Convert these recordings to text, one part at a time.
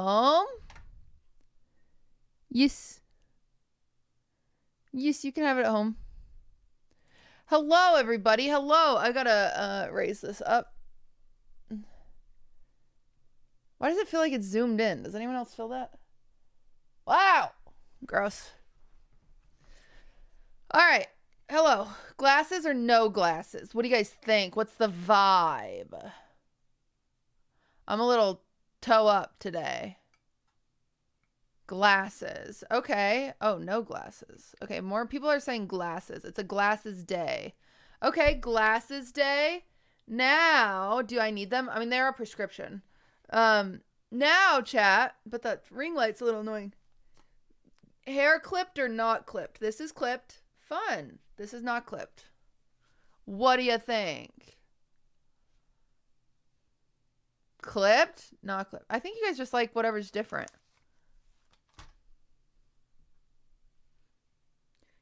Home? Yes. Yes, you can have it at home. Hello, everybody. Hello. I gotta uh, raise this up. Why does it feel like it's zoomed in? Does anyone else feel that? Wow. Gross. All right. Hello. Glasses or no glasses? What do you guys think? What's the vibe? I'm a little toe up today. Glasses. Okay. Oh, no glasses. Okay, more people are saying glasses. It's a glasses day. Okay, glasses day. Now, do I need them? I mean, they're a prescription. Um, now, chat, but that ring light's a little annoying. Hair clipped or not clipped? This is clipped. Fun. This is not clipped. What do you think? Clipped? Not clipped. I think you guys just like whatever's different.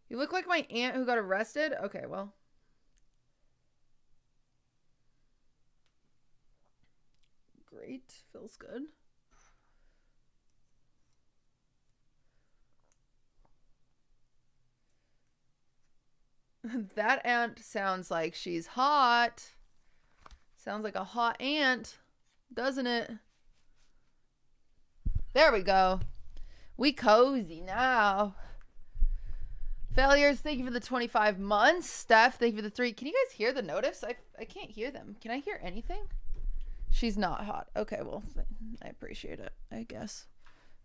You look like my aunt who got arrested? Okay, well. Great. Feels good. that aunt sounds like she's hot. Sounds like a hot ant, doesn't it? There we go. We cozy now. Failures, thank you for the 25 months. Steph, thank you for the three. Can you guys hear the notice? I, I can't hear them. Can I hear anything? She's not hot. Okay, well, I appreciate it, I guess.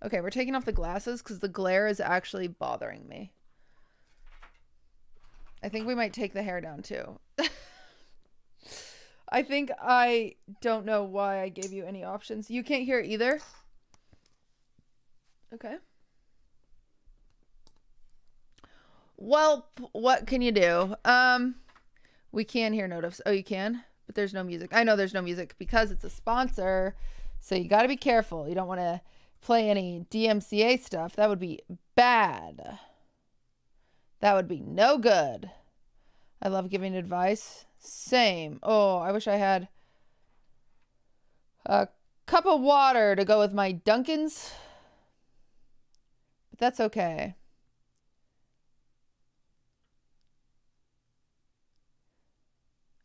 Okay, we're taking off the glasses because the glare is actually bothering me. I think we might take the hair down too. I think I don't know why I gave you any options. You can't hear either? Okay. Well, what can you do? Um, we can hear notice. Oh, you can, but there's no music. I know there's no music because it's a sponsor, so you got to be careful. You don't want to play any DMCA stuff. That would be bad. That would be no good. I love giving advice. Same. Oh, I wish I had a cup of water to go with my Dunkins. But that's okay.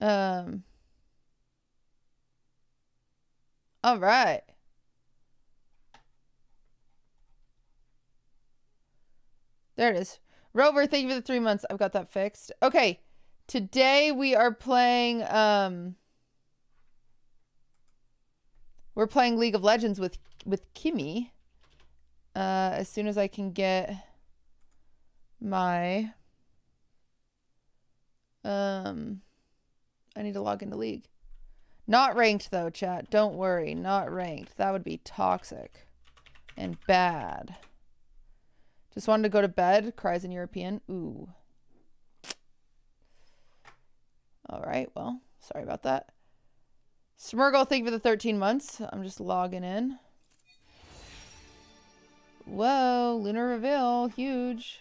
Um. All right. There it is. Rover, thank you for the three months. I've got that fixed. Okay. Today we are playing um we're playing League of Legends with with Kimmy. Uh as soon as I can get my um I need to log into League. Not ranked though, chat. Don't worry, not ranked. That would be toxic and bad. Just wanted to go to bed. Cries in European. Ooh. All right. Well, sorry about that. Smurgle, thank you for the 13 months. I'm just logging in. Whoa, Lunar Revel. Huge.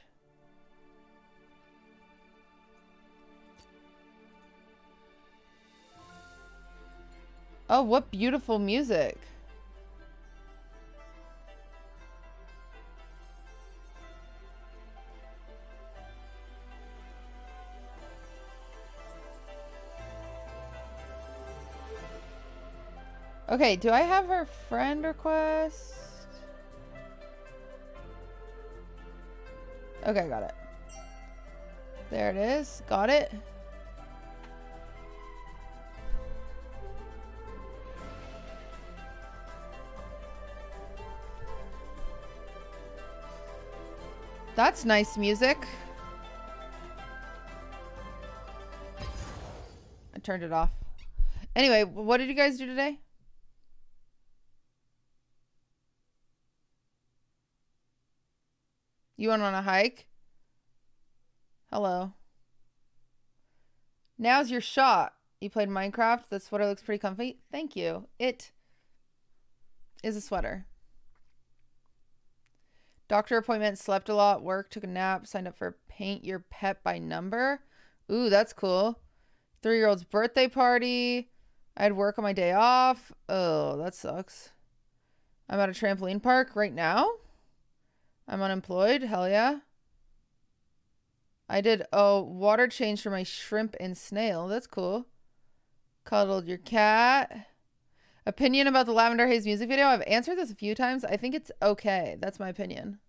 Oh, what beautiful music. Okay, do I have her friend request? Okay, got it. There it is. Got it. That's nice music. I turned it off. Anyway, what did you guys do today? You went on a hike? Hello. Now's your shot. You played Minecraft. The sweater looks pretty comfy. Thank you. It is a sweater. Doctor appointment, slept a lot, work, took a nap, signed up for paint your pet by number. Ooh, that's cool. Three year old's birthday party. I had work on my day off. Oh, that sucks. I'm at a trampoline park right now. I'm unemployed. Hell yeah. I did a water change for my shrimp and snail. That's cool. Cuddled your cat. Opinion about the Lavender Haze music video. I've answered this a few times. I think it's okay. That's my opinion.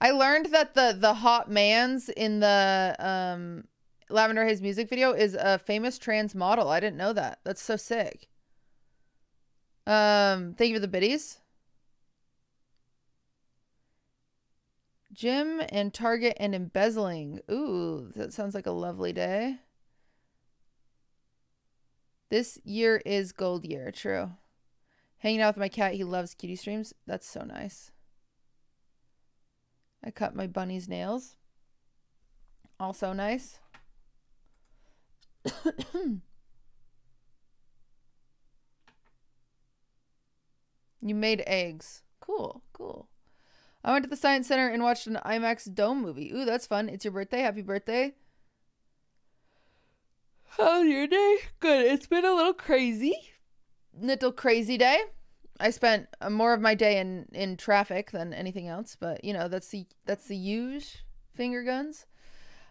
I learned that the the hot man's in the um Lavender Haze music video is a famous trans model. I didn't know that. That's so sick. Um, thank you for the biddies. Gym and Target and embezzling. Ooh, that sounds like a lovely day. This year is gold year. True. Hanging out with my cat. He loves cutie streams. That's so nice. I cut my bunny's nails. Also nice. you made eggs. Cool, cool. I went to the Science Center and watched an IMAX Dome movie. Ooh, that's fun. It's your birthday. Happy birthday. How's your day? Good. It's been a little crazy. Little crazy day. I spent uh, more of my day in in traffic than anything else, but you know, that's the that's the huge finger guns.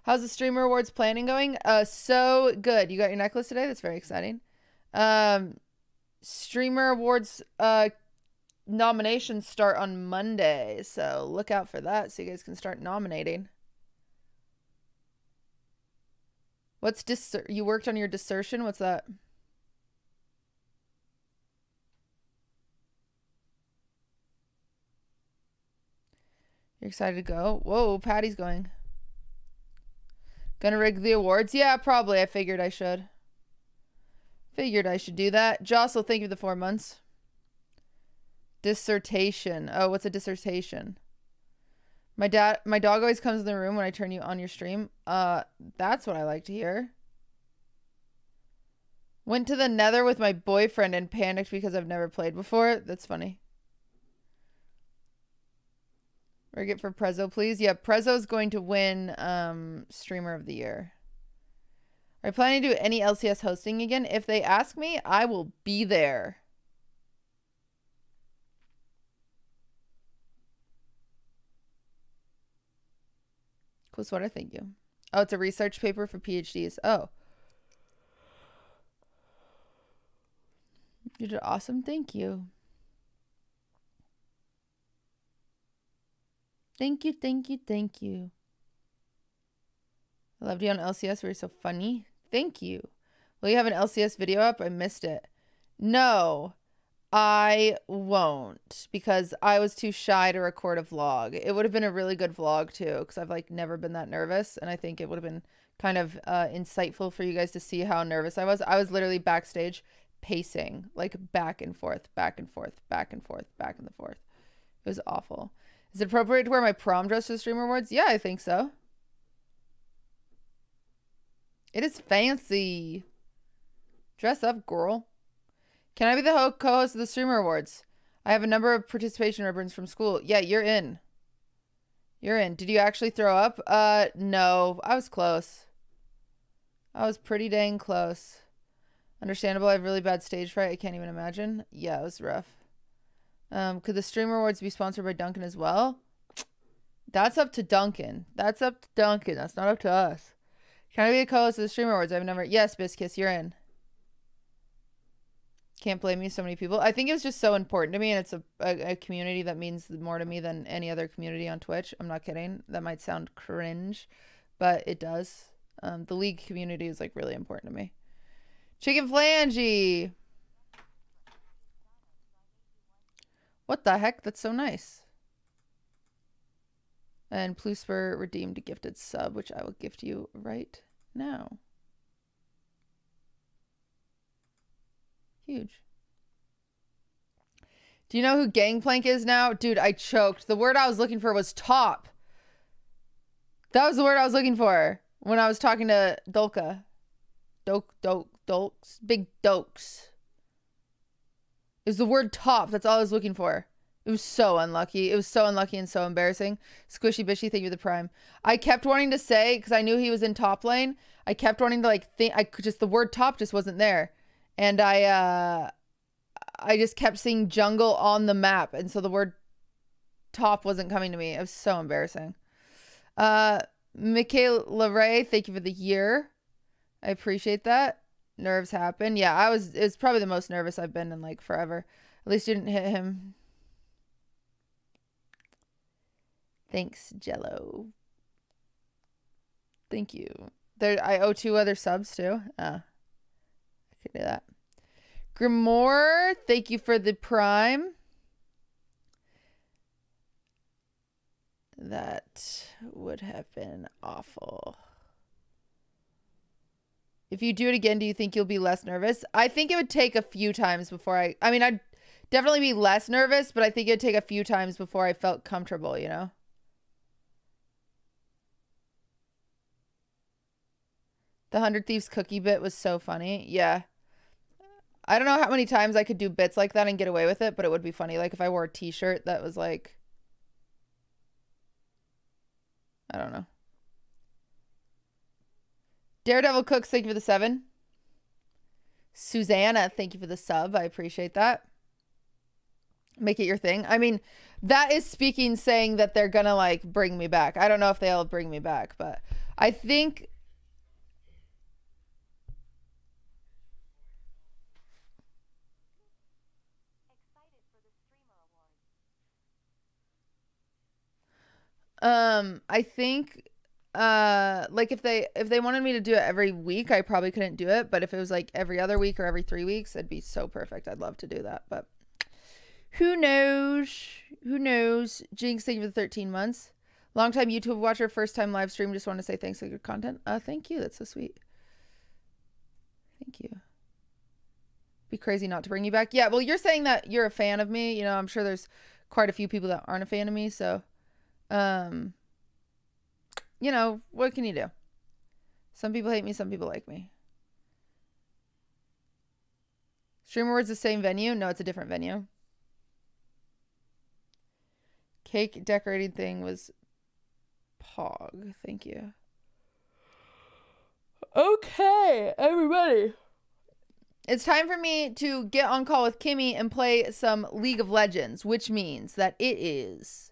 How's the streamer awards planning going? Uh so good. You got your necklace today? That's very exciting. Um streamer awards uh nominations start on Monday, so look out for that so you guys can start nominating. What's dis you worked on your dissertation? What's that? You're excited to go? Whoa, Patty's going. Gonna rig the awards? Yeah, probably. I figured I should. Figured I should do that. Jostle, thank you for the four months. Dissertation. Oh, what's a dissertation? My dad, my dog always comes in the room when I turn you on your stream. Uh, that's what I like to hear. Went to the nether with my boyfriend and panicked because I've never played before. That's funny. Rig it for Prezzo, please. Yeah, Prezzo's going to win um, Streamer of the Year. Are you planning to do any LCS hosting again? If they ask me, I will be there. Cool sweater, thank you. Oh, it's a research paper for PhDs. Oh. You did awesome, thank you. Thank you, thank you, thank you. I loved you on LCS. We were so funny. Thank you. Will you have an LCS video up? I missed it. No, I won't because I was too shy to record a vlog. It would have been a really good vlog too because I've like never been that nervous and I think it would have been kind of uh, insightful for you guys to see how nervous I was. I was literally backstage pacing like back and forth, back and forth, back and forth, back and forth. It was awful. Is it appropriate to wear my prom dress to the Stream Awards? Yeah, I think so. It is fancy. Dress up, girl. Can I be the co-host of the Streamer Awards? I have a number of participation ribbons from school. Yeah, you're in. You're in. Did you actually throw up? Uh, no. I was close. I was pretty dang close. Understandable. I have really bad stage fright. I can't even imagine. Yeah, it was rough. Um, could the Streamer Awards be sponsored by Dunkin' as well? That's up to Dunkin'. That's up to Dunkin'. That's not up to us. Can I be a co-host of the Streamer Awards? I've never. Yes, Biscuits, you're in. Can't blame me. So many people. I think it's just so important to me, and it's a, a, a community that means more to me than any other community on Twitch. I'm not kidding. That might sound cringe, but it does. Um, the league community is like really important to me. Chicken flangy. What the heck? That's so nice. And Plusper redeemed a gifted sub, which I will gift you right now. Huge. Do you know who Gangplank is now? Dude, I choked. The word I was looking for was top. That was the word I was looking for when I was talking to Dolka. Doke, doke, dokes. Big dokes is the word top. That's all I was looking for. It was so unlucky. It was so unlucky and so embarrassing. Squishy Bishy, thank you the prime. I kept wanting to say because I knew he was in top lane. I kept wanting to like think. I could just the word top just wasn't there, and I uh I just kept seeing jungle on the map, and so the word top wasn't coming to me. It was so embarrassing. Uh, Michaela Ray, thank you for the year. I appreciate that. Nerves happen. Yeah, I was. It's probably the most nervous I've been in like forever. At least you didn't hit him. Thanks, Jello. Thank you. There, I owe two other subs too. Uh, do that. Grimoire, thank you for the prime. That would have been awful. If you do it again, do you think you'll be less nervous? I think it would take a few times before I. I mean, I'd definitely be less nervous, but I think it'd take a few times before I felt comfortable, you know? The 100 Thieves cookie bit was so funny. Yeah. I don't know how many times I could do bits like that and get away with it, but it would be funny. Like if I wore a t shirt that was like. I don't know. Daredevil Cooks, thank you for the seven. Susanna, thank you for the sub. I appreciate that. Make it your thing. I mean, that is speaking saying that they're gonna like bring me back. I don't know if they'll bring me back, but I think Um, I think uh like if they if they wanted me to do it every week, I probably couldn't do it, but if it was like every other week or every 3 weeks, it'd be so perfect. I'd love to do that, but who knows? Who knows? Jinx, thank you for the 13 months. Long time YouTube watcher, first time live stream. Just want to say thanks for your content. Uh, thank you. That's so sweet. Thank you. Be crazy not to bring you back. Yeah, well, you're saying that you're a fan of me. You know, I'm sure there's quite a few people that aren't a fan of me. So um, you know, what can you do? Some people hate me, some people like me. Stream Awards the same venue? No, it's a different venue. Cake decorating thing was Pog. Thank you. Okay, everybody. It's time for me to get on call with Kimmy and play some League of Legends, which means that it is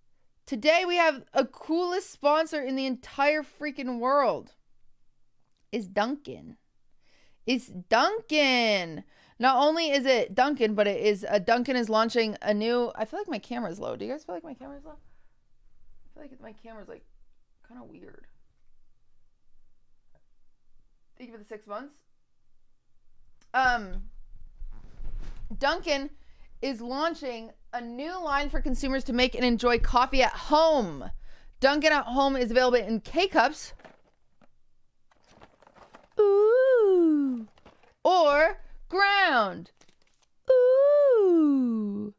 Today we have a coolest sponsor in the entire freaking world. Is Dunkin'. It's Dunkin'. Not only is it Dunkin', but it is a uh, Dunkin' is launching a new. I feel like my camera's low. Do you guys feel like my camera's low? I feel like my camera's like kind of weird. Thank you for the six months. Um, Dunkin' is launching a new line for consumers to make and enjoy coffee at home. Dunkin' at Home is available in K cups. Ooh. Or ground. Ooh.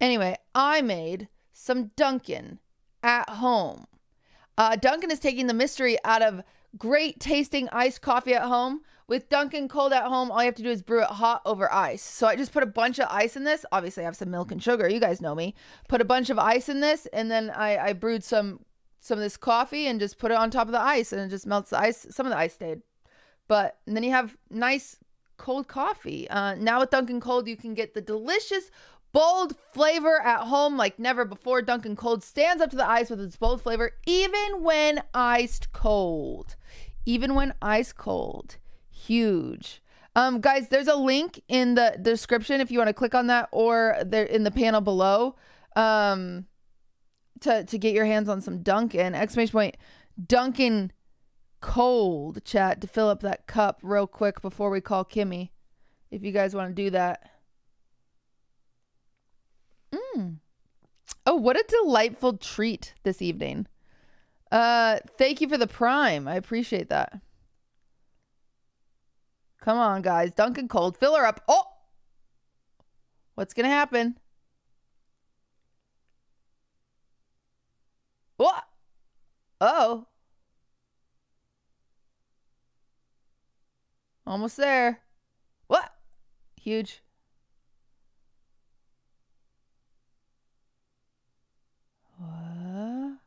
Anyway, I made some Dunkin' at home. Uh, Dunkin' is taking the mystery out of great tasting iced coffee at home. With Dunkin' cold at home, all you have to do is brew it hot over ice. So I just put a bunch of ice in this. Obviously, I have some milk and sugar. You guys know me. Put a bunch of ice in this, and then I, I brewed some some of this coffee and just put it on top of the ice, and it just melts the ice. Some of the ice stayed, but then you have nice cold coffee. Uh, now with Dunkin' Cold, you can get the delicious bold flavor at home like never before. Dunkin' Cold stands up to the ice with its bold flavor, even when iced cold. Even when ice cold. Huge. Um, guys, there's a link in the description if you want to click on that, or there in the panel below, um, to to get your hands on some Dunkin' exclamation point Dunkin' cold chat to fill up that cup real quick before we call Kimmy. If you guys want to do that. Mm. Oh, what a delightful treat this evening. Uh, thank you for the prime. I appreciate that. Come on, guys. Dunkin' cold. Fill her up. Oh! What's to happen? What? Oh. Almost there. What? Huge. What?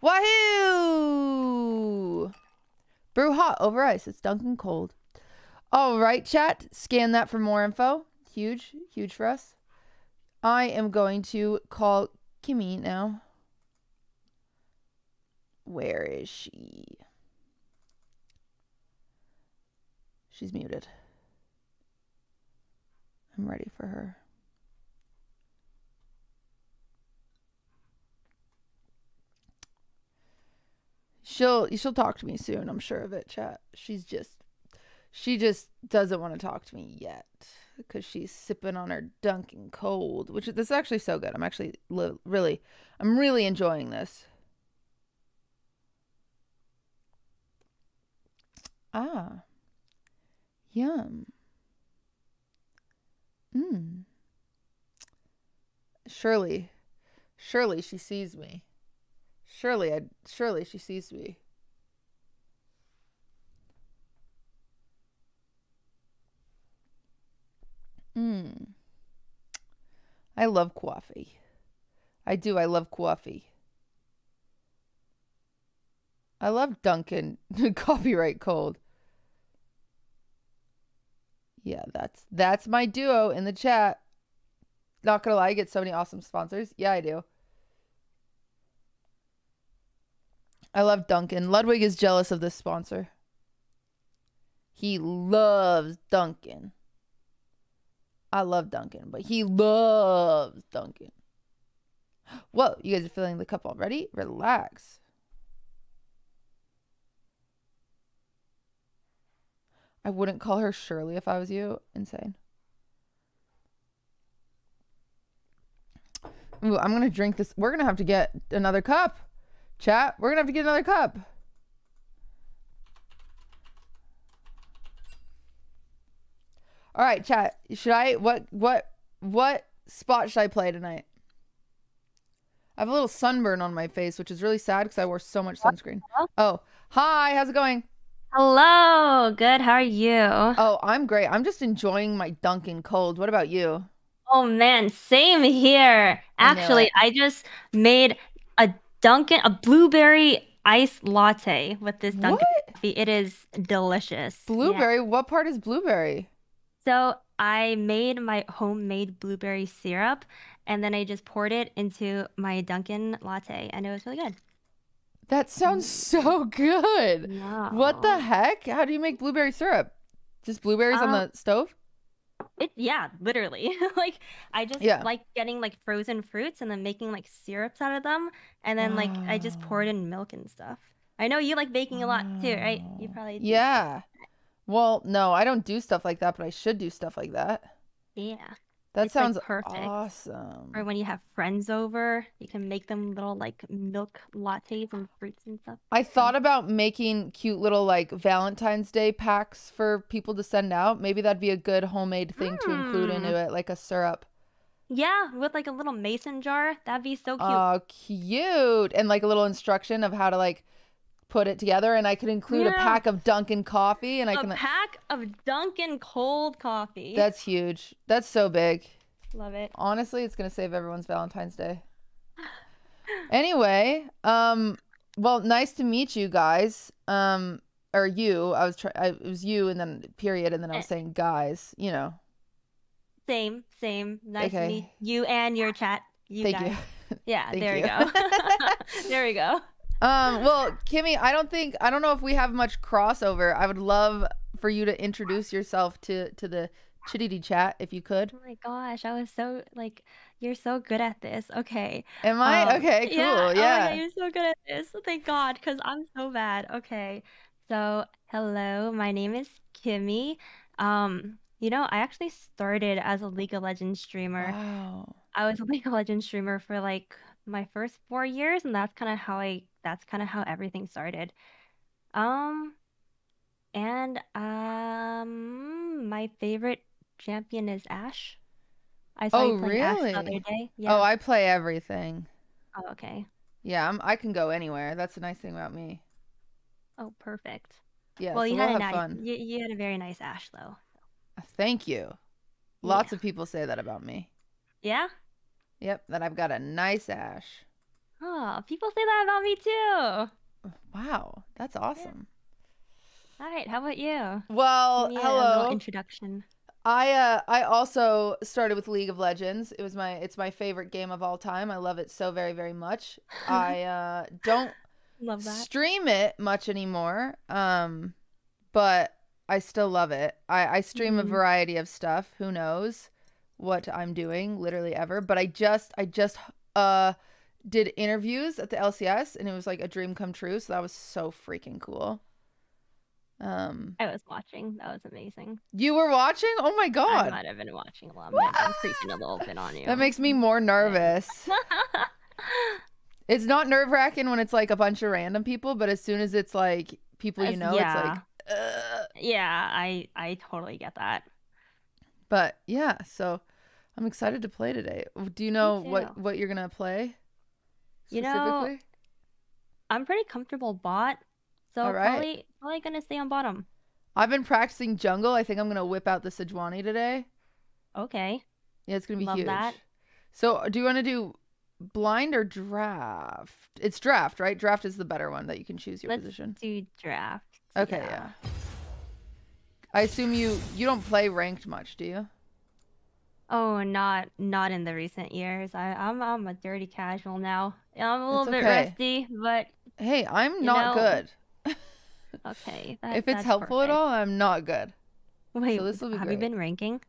Wahoo! Brew hot over ice. It's Dunkin' cold. All right, chat. Scan that for more info. Huge, huge for us. I am going to call Kimmy now. Where is she? She's muted. I'm ready for her. She'll she'll talk to me soon, I'm sure of it, chat. She's just she just doesn't want to talk to me yet because she's sipping on her Dunkin' cold, which this is actually so good. I'm actually li- really I'm really enjoying this. Ah. Yum. Mmm. Surely, surely she sees me. Surely, I surely she sees me. Mmm. I love coffee. I do. I love coffee. I love Dunkin' copyright cold. Yeah, that's that's my duo in the chat. Not gonna lie, I get so many awesome sponsors. Yeah, I do. I love Dunkin'. Ludwig is jealous of this sponsor. He loves Dunkin'. I love Dunkin', but he loves Dunkin'. Whoa, you guys are filling the cup already? Relax. I wouldn't call her Shirley if I was you. Insane. Ooh, I'm gonna drink this. We're gonna have to get another cup. Chat, we're gonna have to get another cup. All right, chat. Should I what what what spot should I play tonight? I have a little sunburn on my face, which is really sad because I wore so much sunscreen. Oh, hi. How's it going? Hello, good. How are you? Oh, I'm great. I'm just enjoying my Dunkin' cold. What about you? Oh man, same here. Actually, it. I just made a Dunkin' a blueberry iced latte with this Dunkin' What? coffee. It is delicious. Yeah. Blueberry? What part is blueberry? So I made my homemade blueberry syrup and then I just poured it into my Dunkin' latte and it was really good. That sounds so good. What the heck? How do you make blueberry syrup? Just blueberries on Um, the stove? It yeah, literally. Like I just Yeah. like getting like frozen fruits and then making like syrups out of them and then like I just poured ah. in milk and stuff. I know you like baking a lot too, right? You ah. probably do Yeah. Well, no, I don't do stuff like that, but I should do stuff like that. Yeah. That It's like sounds perfect. Awesome. Or when you have friends over, you can make them little like milk lattes and fruits and stuff. I thought about making cute little like Valentine's Day packs for people to send out. Maybe that'd be a good homemade thing to include into Mm. it, like a syrup. Yeah, with like a little mason jar. That'd be so cute. Oh, cute. And like a little instruction of how to like put it together. And I could include a pack of Dunkin' coffee and I A can pack of Dunkin' cold coffee. That's huge. That's so big. Love it. Honestly, it's gonna save everyone's Valentine's Day. Anyway, um, well, nice to meet you guys. Um, or you. I was trying. It was you, and then period, and then I was Eh, saying guys. You know. Same, same. Nice to meet you and your chat. You Thank you. guys. Yeah, Thank there we you. go. There we go. Um, well, Kimmy, I don't think I don't know if we have much crossover. I would love for you to introduce yourself to to the Chitty chat if you could. Oh my gosh, I was so like, you're so good at this. Okay. Am I? Um, Okay, yeah. cool. Oh God, you're so good at this. Thank God, because I'm so bad. Okay. So, hello, my name is Kimmy. Um, you know, I actually started as a League of Legends streamer. Wow. I was a League of Legends streamer for like my first four years, and that's kind of how I that's kind of how everything started. Um, and um, my favorite champion is Ashe. I saw Oh, you playing Ashe the other really? day. Oh, I play everything. Oh, okay. Yeah, I'm, I can go anywhere. That's the nice thing about me. Oh, perfect. Yeah, Well, so you we'll had a nice fun. you, you had a very nice Ashe though. Thank you. Yeah. Lots of people say that about me. Yeah? Yep, that I've got a nice ash. Oh, people say that about me too. Wow, that's awesome. All right, how about you? Well, a little hello. introduction. I uh I also started with League of Legends. It was my it's my favorite game of all time. I love it so very very much. I uh don't Love that. stream it much anymore. Um but I still love it. I I stream a Mhm. variety of stuff. Who knows what I'm doing literally ever, but I just I just uh did interviews at the LCS and it was like a dream come true, so that was so freaking cool. Um I was watching. That was amazing. you were watching? Oh my god! I might have been watching a bit. I'm creeping a little bit on you. That makes me more nervous. It's not nerve wracking when it's like a bunch of random people, but as soon as it's like people you know, yeah. it's like, Ugh. yeah, I I totally get that. but yeah. So I'm excited to play today. Do you know what what you're gonna play? You know. I'm pretty comfortable bot, so right. probably probably gonna stay on bottom. I've been practicing jungle. I think I'm gonna whip out the Sejuani today. Okay. Yeah, it's gonna be Love huge. that. So uh, do you want to do blind or draft? It's draft, right? Draft is the better one that you can choose your Let's position. do draft. Okay, yeah. I assume you you don't play ranked much, do you? Oh, not not in the recent years. I I'm I'm a dirty casual now. I'm a little It's bit okay. rusty, but Hey, I'm You not know, good. okay. That, if it's that's helpful at perfect. all, I'm not good. Wait, this will be have you great. been ranking?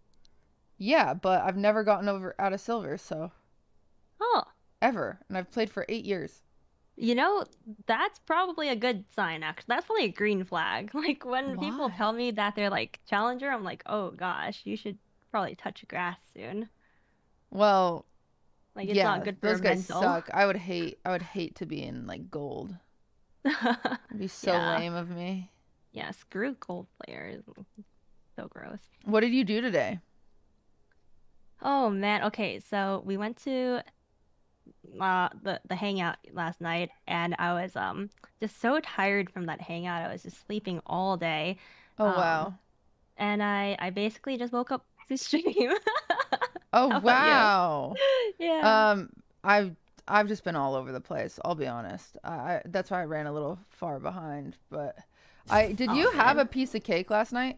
Yeah, but I've never gotten over out of silver, so Oh, ever, and I've played for eight years. you know, that's probably a good sign, actually. That's probably a green flag. Like when people Why? tell me that they're like challenger, I'm like, oh gosh, you should probably touch grass soon. Well, Like it's yeah, not good for those guys mental. suck. I would hate. I would hate to be in like gold. It'd be so Yeah. lame of me. yeah, screw gold players. So gross. What did you do today? Oh man, okay, so we went to uh the the hangout last night and I was um just so tired from that hangout. I was just sleeping all day. Oh Um, wow. And I I basically just woke up to stream. Oh how about you? wow. Yeah. Um, I've I've just been all over the place. I'll be honest. I, that's why I ran a little far behind. But I did Oh, you have a piece of cake last night?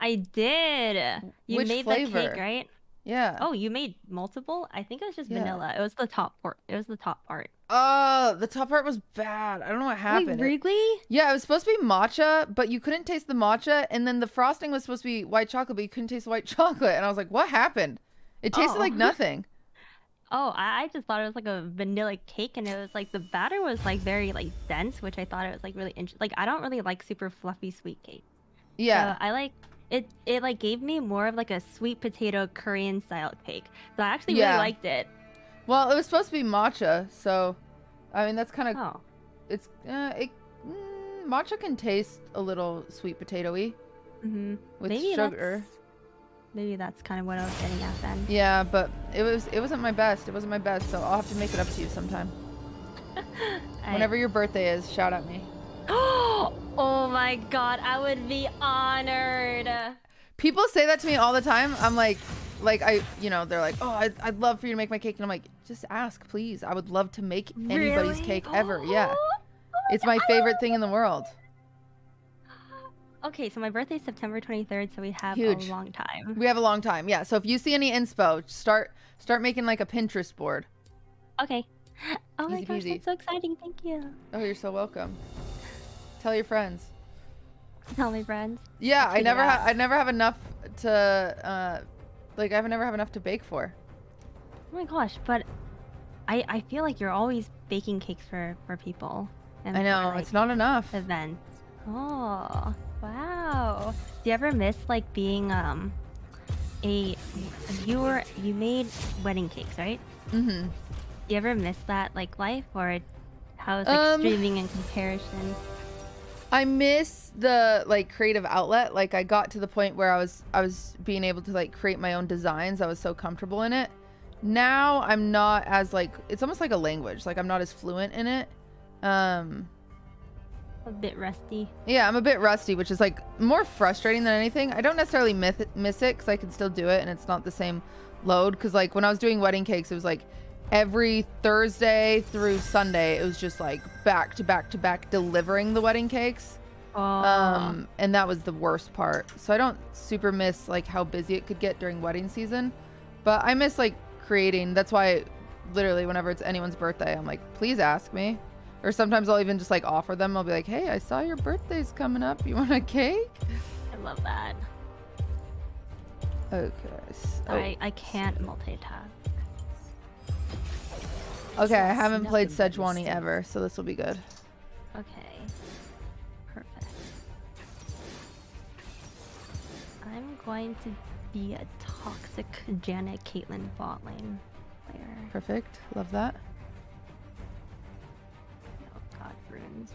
I did. You Which made the cake, right? Yeah. Oh, you made multiple? I think it was just Yeah. vanilla. It was the top part. It was the top part. Oh, the top part was bad. I don't know what happened. Wait, It- yeah, it was supposed to be matcha, but you couldn't taste the matcha, and then the frosting was supposed to be white chocolate, but you couldn't taste the white chocolate. And I was like, what happened? It tasted Oh. like nothing. Oh, I I just thought it was like a vanilla cake, and it was like the batter was like very like dense, which I thought it was like really interesting. Like I don't really like super fluffy sweet cake. Yeah. So I like it. It like gave me more of like a sweet potato Korean style cake. So I actually Yeah. really liked it. Well, it was supposed to be matcha, so I mean that's kind of Oh, it's uh, it mm, matcha can taste a little sweet potatoy hmm with maybe sugar. that's maybe that's kind of what I was getting at then. Yeah, but it was it wasn't my best. It wasn't my best, so I'll have to make it up to you sometime. I- Whenever your birthday is, shout at me. oh my god, I would be honored. People say that to me all the time. I'm like, like I, you know, they're like, oh, I'd, I'd love for you to make my cake, and I'm like, just ask, please. I would love to make anybody's Really? cake ever. Yeah, it's my my God, I favorite thing in the world. Okay, so my birthday's September 23rd, so we have Huge. a long time. We have a long time. Yeah. So if you see any inspo, start start making like a Pinterest board. Okay. Oh my gosh, peasy. that's so exciting. Thank you. Oh, you're so welcome. Tell your friends. Tell me, friends. Yeah, I never ha- I never have enough to uh like I have never have enough to bake for. Oh my gosh, but I I feel like you're always baking cakes for for people. And I for, know, like, it's not enough. events. Oh, wow. Do you ever miss like being um a you were you made wedding cakes, right? Mm-hmm. You ever miss that like life or how is like Um, streaming in comparison? I miss the like creative outlet. Like I got to the point where I was I was being able to like create my own designs. I was so comfortable in it. Now I'm not as like it's almost like a language. Like I'm not as fluent in it. Um A bit rusty. yeah, I'm a bit rusty, which is like more frustrating than anything. I don't necessarily miss it, miss it cuz I can still do it and it's not the same load cuz like when I was doing wedding cakes it was like every Thursday through Sunday it was just like back to back to back delivering the wedding cakes. Oh, um and that was the worst part. So i don't super miss like how busy it could get during wedding season but i miss like creating. That's why literally whenever it's anyone's birthday i'm like please ask me. Or sometimes i'll even just like offer them. I'll be like hey i saw your birthday's coming up. You want a cake? I love that. okay s- oh, I I can't multitask. Okay i haven't played sejuani ever so this will be good Okay. Perfect. I'm going to be a toxic Janet Caitlyn bot lane player. perfect love that Oh god, runes,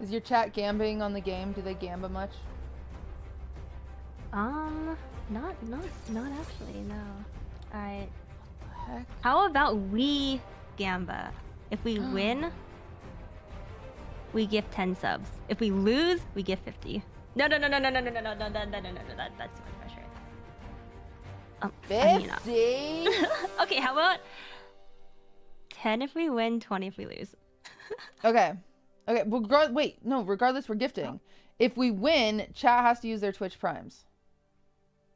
is your chat gambling on the game do they gamba much Um, not not not actually, no. Alright. heck How about we Gamba? If we win, we give 10 subs. If we lose, we give 50. No, no, no, no, no, no, no, no, no, no, no, no, no, no, no, that, that's too much pressure. Um, I mean, uh, 50 okay, how about 10 if we win, 20 if we lose? Okay. Okay. Well, regard- wait. No. Regardless, we're gifting. If we win, chat has to use their Twitch primes.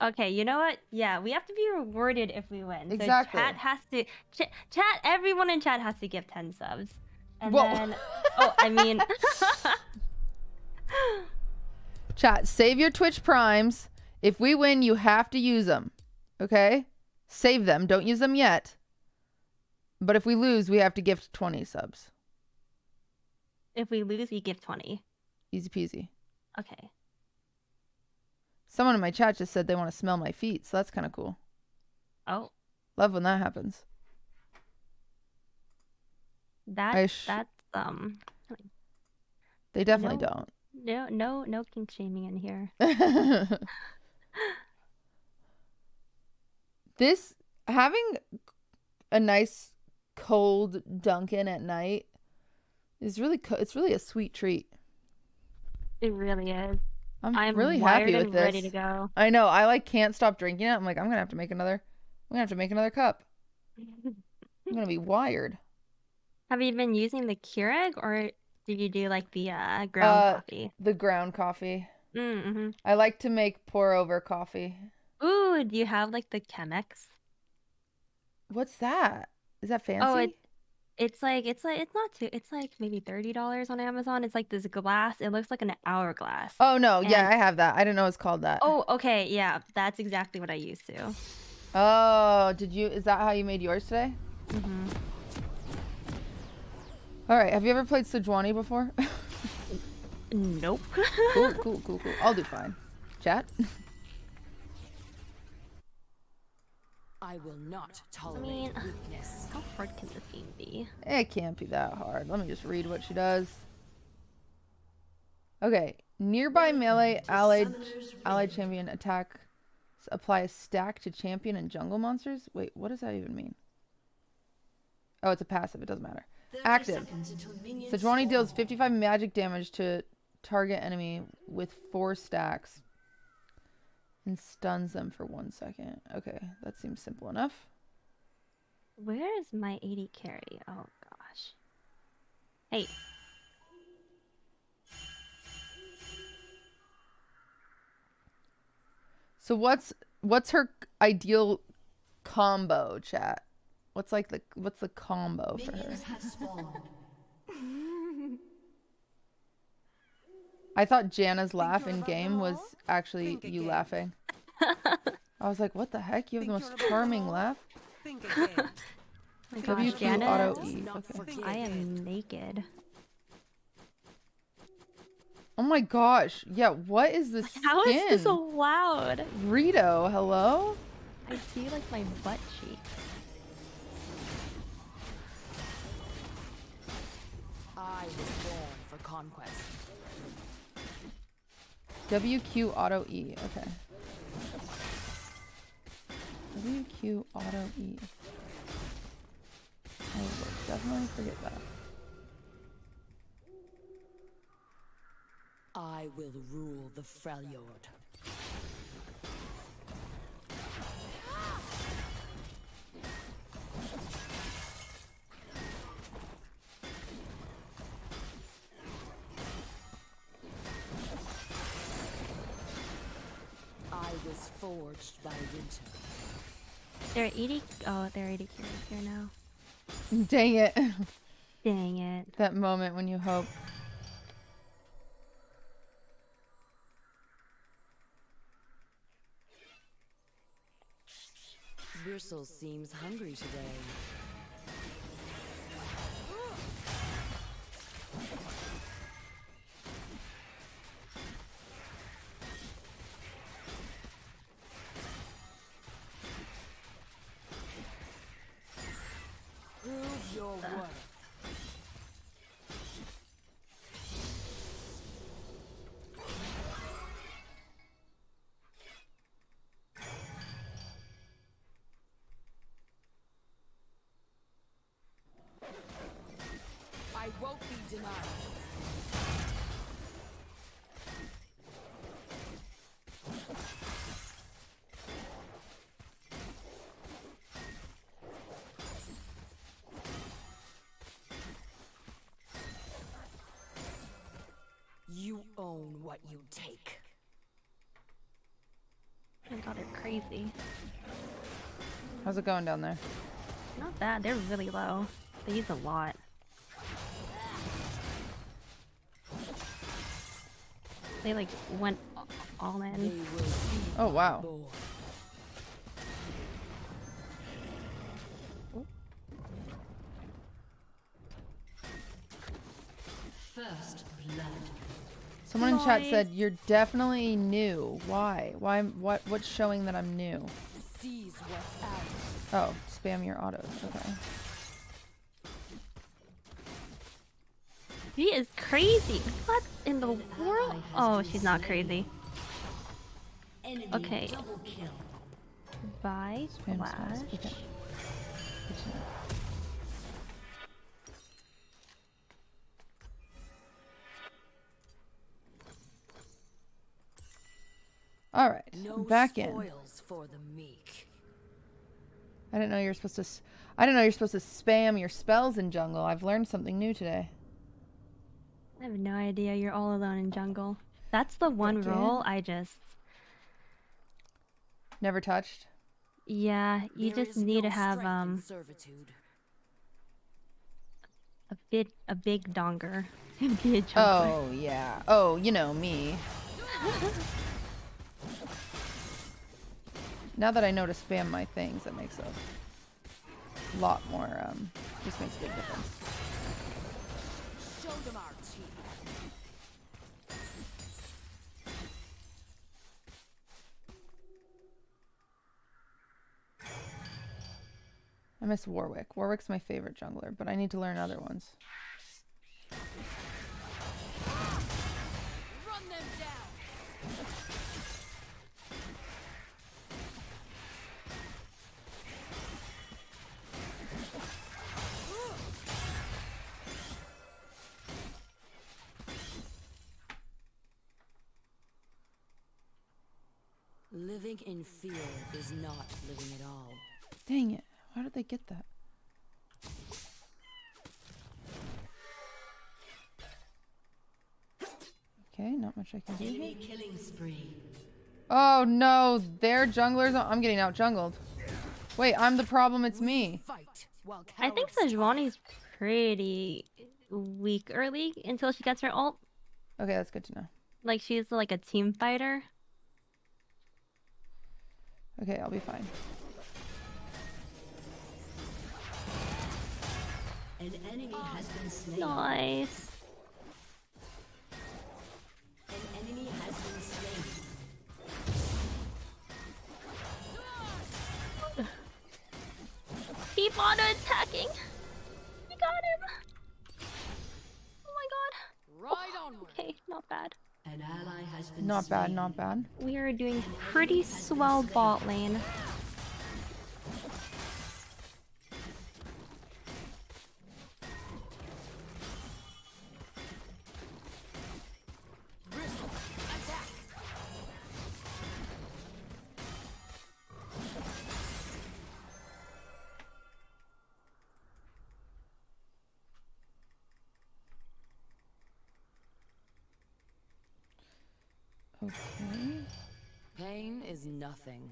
Okay, you know what? Yeah, we have to be rewarded if we win. Exactly. So chat has to ch- chat. Everyone in chat has to give 10 subs, and Whoa. then oh, I mean, Chat. Save your Twitch primes. If we win, you have to use them. Okay. Save them. Don't use them yet. But if we lose, we have to gift 20 subs. If we lose, we give 20. Easy peasy. Okay. Someone in my chat just said they want to smell my feet, so that's kind of cool. Oh, Love when that happens. that that's um They definitely No. Don't. No no no kink shaming in here. this having a nice cold Dunkin' at night is really co- it's really a sweet treat. It really is. I'm, I'm really happy with this. ready to go. I know. I like can't stop drinking it. I'm like I'm gonna have to make another. I'm gonna have to make another cup. I'm gonna be wired. Have you been using the Keurig or did you do like the uh, ground Uh, coffee? The ground coffee. Mm-hmm. I like to make pour over coffee. Ooh, do you have like the Chemex? What's that? Is that fancy? Oh, it, it's like it's like it's not too. It's like maybe thirty dollars on Amazon. It's like this glass. It looks like an hourglass. oh no, yeah, I have that. I didn't know it's called that. Oh, okay, yeah, that's exactly what I used to. Oh, did you? Is that how you made yours today? Mm-hmm. All right. Have you ever played Sejuani before? Nope. cool, cool, cool, cool. I'll do fine. Chat. I will not tolerate mean- weakness. How hard can this game be? It can't be that hard. Let me just read what she does. Okay. Nearby melee allied allied champion attack apply a stack to champion and jungle monsters. Wait, what does that even mean? Oh, it's a passive. It doesn't matter. Active. Sejuani deals 55 magic damage to target enemy with four stacks and stuns them for one second. Okay, that seems simple enough. Where is my AD carry? Oh gosh. Hey, So what's what's her ideal combo, chat? What's like the what's the combo for her? I thought Jana's laugh in game was actually Think you again. laughing. I was like, what the heck? You have the most charming laugh. Think again. my gosh, WQ Janet, auto Does E. Okay. I am naked. Oh my gosh. Yeah, what is this How is skin? this allowed? Rito, hello? I see like my butt cheek. I was born for conquest. WQ auto E. Okay. WQ auto E. I will definitely forget that. I will rule the Freljord. I was forged by winter. They're 80. Oh, they're 80 cures here now. Dang it. Dang it. that moment when you hope. Bristle seems hungry today. You take. Oh my god, they're crazy. How's it going down there? Not bad. They're really low. They use a lot. They like went all in. Oh, wow. In chat said you're definitely new. Why? Why? What? What's showing that I'm new? Seize what's ours. Oh, spam your autos. Okay. She is crazy. What in the world? Oh, she's not crazy. Okay. Bye, Spam Flash. All right, No back in. for the meek. I didn't know you're supposed to. s- I didn't know you're supposed to spam your spells in jungle. I've learned something new today. I have no idea. You're all alone in jungle. That's the one Again? role I just. Never touched. Yeah, you There just need no to have um a bit a big donger to be a jungler. Oh yeah. Oh, you know me. now that I know to spam my things, that makes a lot more. Um, just makes a big difference. I miss Warwick. Warwick's my favorite jungler, but I need to learn other ones. Living in fear is not living at all. Dang it! How did they get that? Okay, not much I can do. here. Enemy killing spree. Oh no, their junglers. I'm getting out jungled. Wait, I'm the problem. It's me. I think cowards Sejuani's pretty weak early until she gets her ult. Okay, that's good to know. Like she's like a team fighter. Okay, I'll be fine. An enemy oh, has been slain. Nice. An enemy has been slain. Keep on attacking. We got him. Oh my god. Right oh, onward. Okay, not bad. An ally has been Not bad, not bad. We are doing pretty swell bot lane. Is nothing.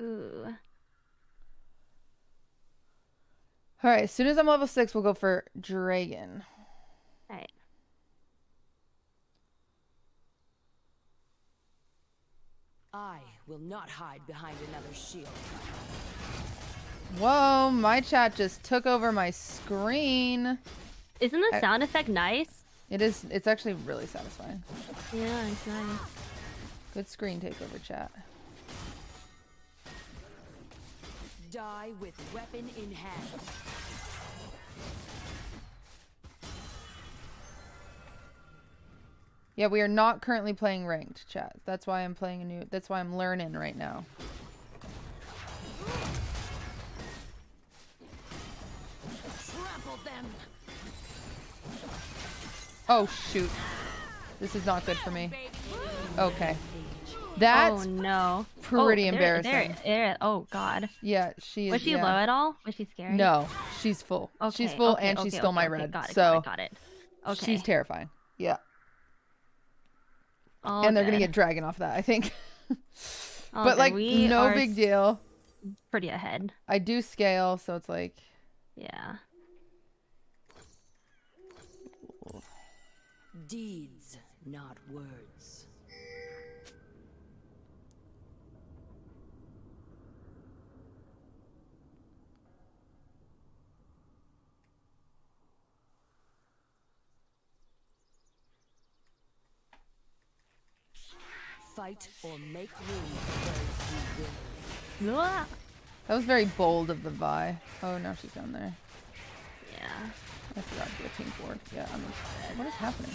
Ooh. All right. As soon as I'm level six, we'll go for dragon. Alright. I will not hide behind another shield. Whoa! My chat just took over my screen. Isn't the I- sound effect nice? It is. It's actually really satisfying. Yeah, it's nice. Good screen takeover, chat. Die with weapon in hand. Yeah, we are not currently playing ranked, chat. That's why I'm playing a new. That's why I'm learning right now. Oh shoot! This is not good for me. Okay, oh, that's oh no. pretty oh, there- embarrassing. Oh god. yeah. She is. Was she yeah. low at all? Was she scary? No, she's full. Okay, she's full, okay, and she okay, stole okay, my red. Got it, so got it, got it. Okay. she's terrifying. Yeah, all and they're gonna get dragon off that, I think. But good. like, we no big deal. Pretty ahead. I do scale, so it's like Yeah. Deeds, not words. Fight or make room for those who will. That was very bold of the Vi. Oh, now she's down there. Yeah. I forgot to do a team forward. Yeah, I'm. What is happening?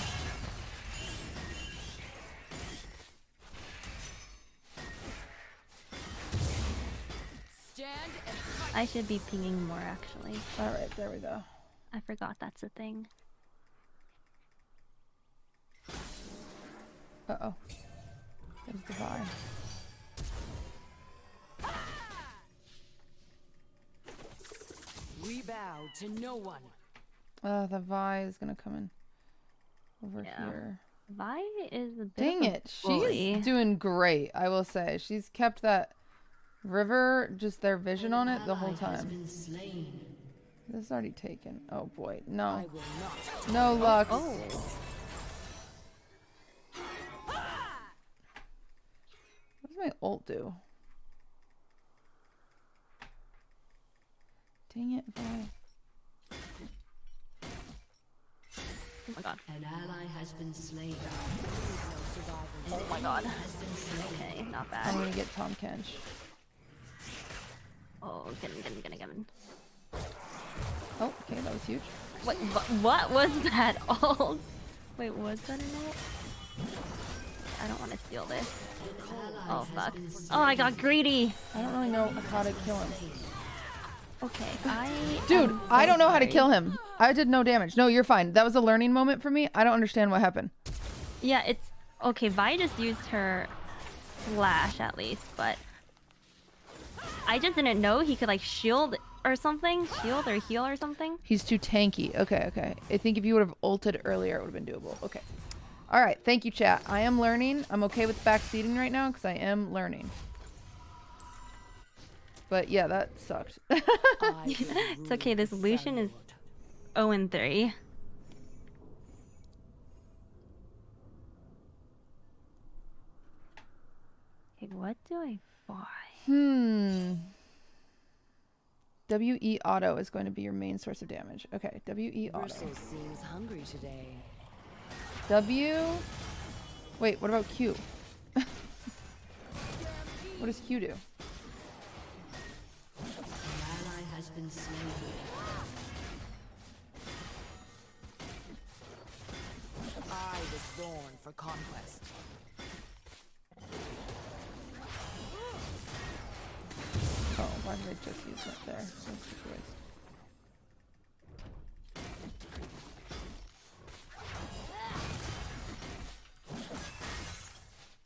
Stand and I should be pinging more actually. All right, there we go. I forgot that's a thing. Uh oh. There's the Vi. we bow to no one. Uh, the Vi is gonna come in over Yeah. here. Vi is a bit Dang of it, bully. she's doing great. I will say she's kept that river, just their vision on it the whole time. This is already taken. Oh boy, I no, will not. no luck. Oh. What does my ult do? Dang it, Vi. Oh my god. An ally has been slain. Oh my god. Has been slain. Okay, not bad. I'm gonna get Tahm Kench. Oh, get him, get him, get him, get him. Oh, okay, that was huge. Wait, wha- what was that all? Oh. Wait, was that an ult? I don't want to steal this. Oh fuck. Oh, I got greedy. I don't really know how to kill him. Okay, I. Dude, I don't know how to kill him. I did no damage. No, you're fine. That was a learning moment for me. I don't understand what happened. Yeah, it's okay. Vi just used her flash at least, but I just didn't know he could like shield or something, shield or heal or something. He's too tanky. Okay, okay. I think if you would have ulted earlier, it would have been doable. Okay. All right. Thank you, chat. I am learning. I'm okay with backseating right now because I am learning. But yeah, that sucked. It's okay. This Lucian is 0 and 3. Okay, what do I buy? hmm. WE auto is going to be your main source of damage. Okay, WE auto. Bristle seems hungry today. W. Wait, what about Q? what does Q do? An ally has been slain. I was born for conquest. Oh, why did I just use that there? That's a waste.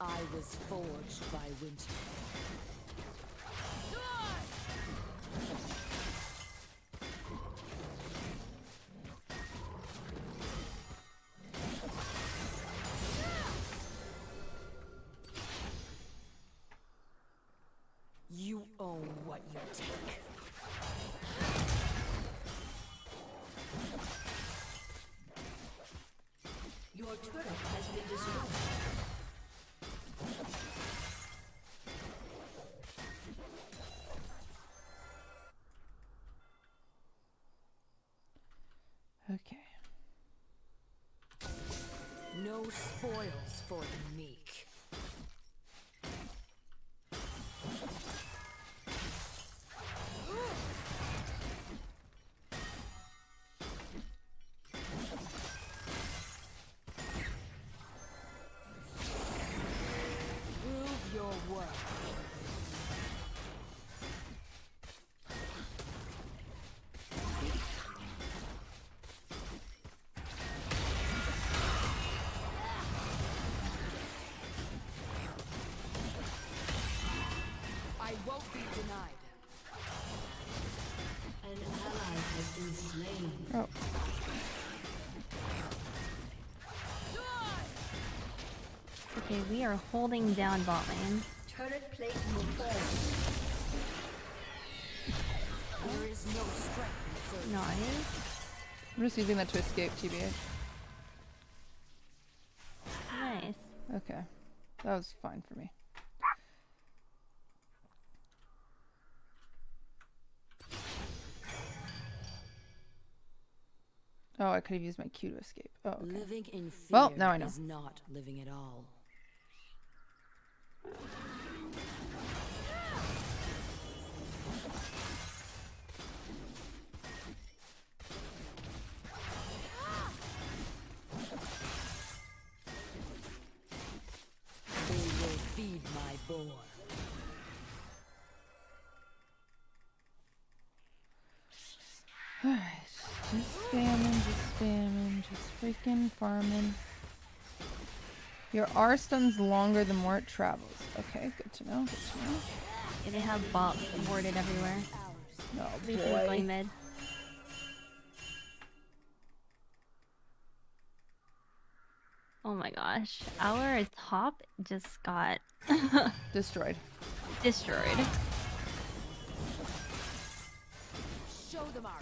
I was forged by winter. Own what you take. Your turret has been destroyed. Okay. No spoils for the I won't be denied. An ally has been slain. Oh. Okay, we are holding down bot lane. Turret plate will fall. There is no strength in. Nice. I'm just using that to escape TBH. Nice. Okay. That was fine for me. Oh, I could have used my Q to escape. Oh, okay. Living in fear Well, now I know. is not living at all. They will feed my boar. Spamming, freaking farming. Your R stun's longer the more it travels. Okay, good to know, good to know. Yeah, they have bots warded everywhere. Oh Lucian's going mid. Oh my gosh. Our top just got Destroyed. destroyed. Show them our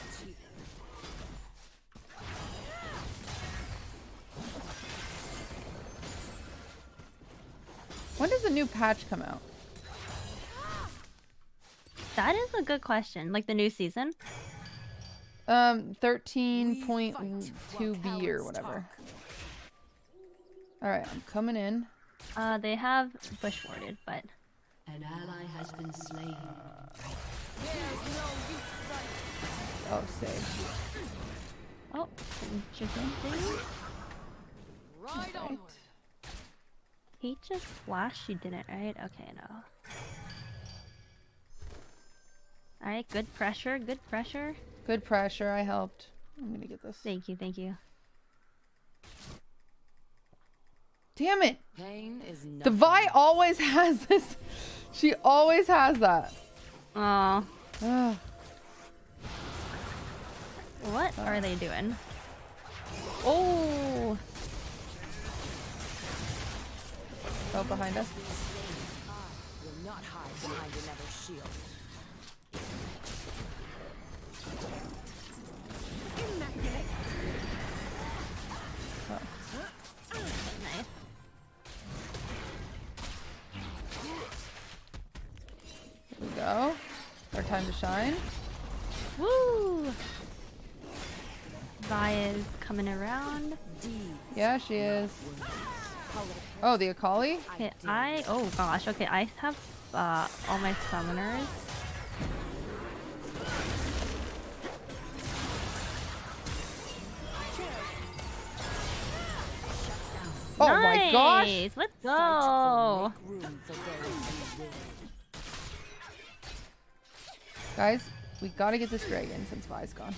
When does a new patch come out? That is a good question. Like the new season? Um, 13.2b or whatever. Alright, I'm coming in. Uh, they have bush warded, but An ally has been slain. Oh, save. oh, interesting thing. Right Right. onward. He just flashed. You didn't, right? Okay, no. All right, good pressure. Good pressure. Good pressure, I helped. I'm gonna get this. Thank you. Thank you. Damn it! Pain is The. Vi always has this. She always has that. Oh, Ugh. what are they doing? Oh, Oh, behind us. will not hide behind another shield. we go. Our time to shine. Woo! Vi is coming around. Yeah, she is. Oh, the Akali? Okay, I oh gosh, okay, I have uh all my summoners. Oh my gosh! Let's go! Room for those who will. Guys, we gotta get this dragon since Vi's gone.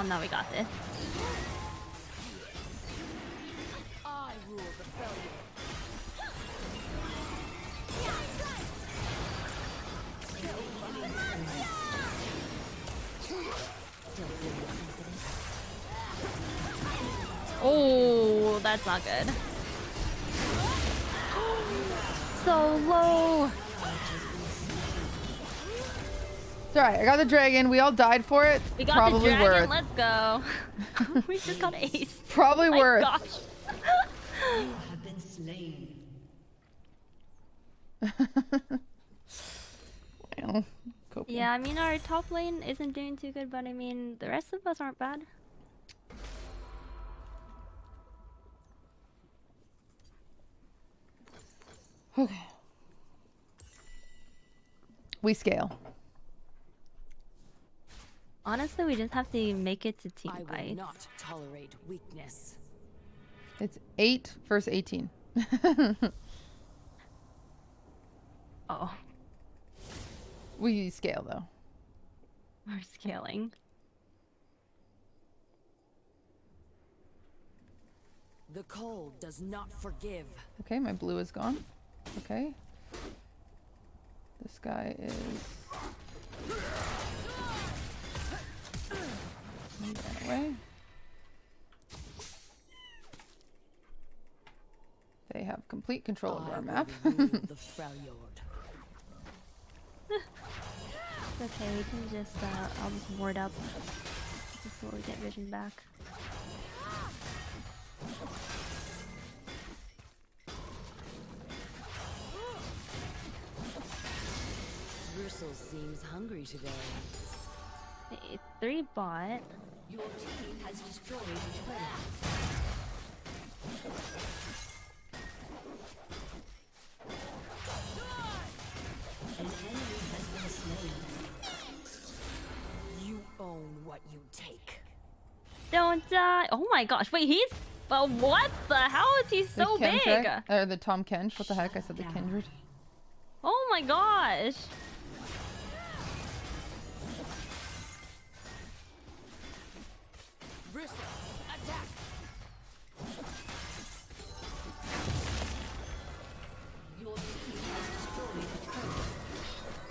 Oh no, we got this. Oh, that's not good. so low. It's alright, I got the dragon. We all died for it. We got Probably the dragon. worth. Let's go. we just got ace. Probably My worth. gosh. You have been slain. Well, coping. Yeah, I mean our top lane isn't doing too good, but I mean the rest of us aren't bad. Okay. We scale. Honestly, we just have to make it to team I will not tolerate weakness. It's 8 versus 18. Oh, we scale though. we're scaling. The cold does not forgive. Okay, my blue is gone. Okay. This guy is. Move that away. They have complete control of our map. the Freljord. Okay, we can just uh, I'll just ward up before we get vision back. Bristle seems hungry today. Three bot. Your team has destroyed a turret. An enemy has been slain. You own what you take. Don't die! Oh my gosh! Wait, he's. But what the? How is he The so big? Kendrick- Or the Tahm Kench. What the heck? I said the Kindred. Oh my gosh!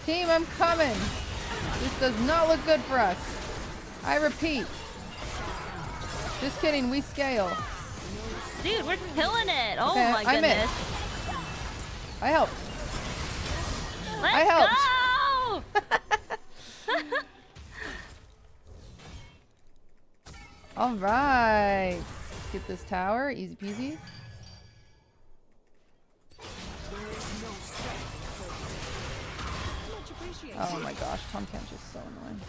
Team, I'm coming. This does not look good for us. I repeat. Just kidding. We scale. Dude, we're killing it! Oh Okay, my in. goodness! I helped. Let's helped. go! All right. Get this tower. Easy peasy. Oh my gosh, Tahm Kench is so annoying.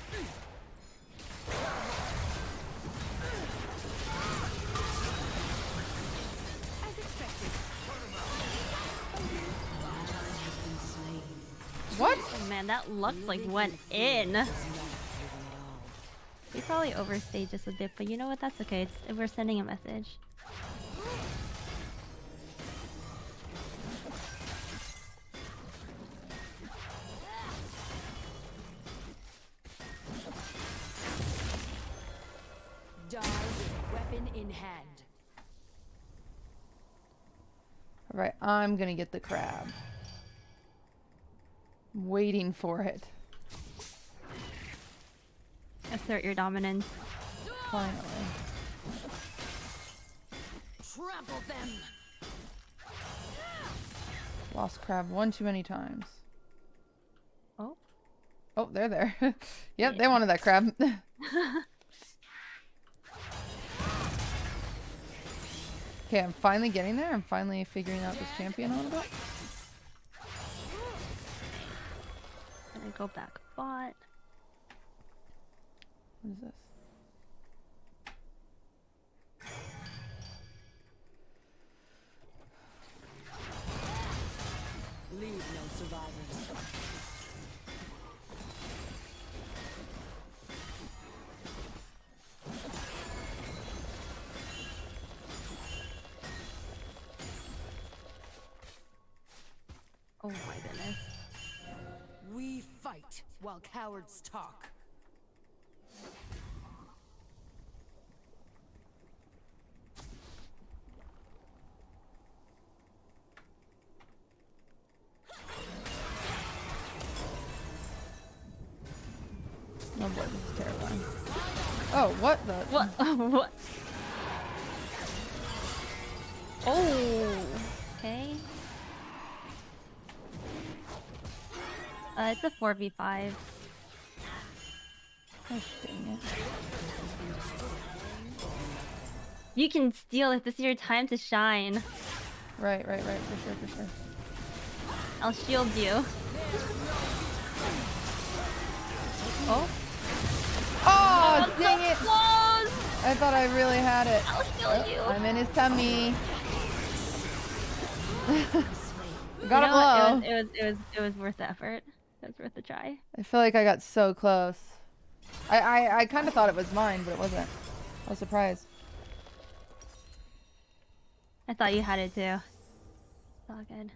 As expected. What? Oh man, that Lux like went in. Not living at all. We probably overstayed just a bit, but you know what? That's okay. It's, we're sending a message. In hand. All right, I'm gonna get the crab. I'm waiting for it. Assert your dominance. Finally. Trample them. Lost crab one too many times. Oh. Oh, they're there. yep, they wanted that crab. okay, I'm finally getting there. I'm finally figuring out this champion a little bit. Gonna go back bot. What is this? While cowards talk. 4v5. Oh, dang it. You can steal if this is your time to shine. Right, right, right, for sure, for sure. I'll shield you. Oh. Oh, so dang it! close! I thought I really had it. I'll shield Oh, you. I'm in his tummy. You Got know a blow. It was, it was it was it was worth the effort. Worth the try. I feel like I got so close. I I, I kind of thought it was mine, but it wasn't. I was surprised. I thought you had it too. It's all good.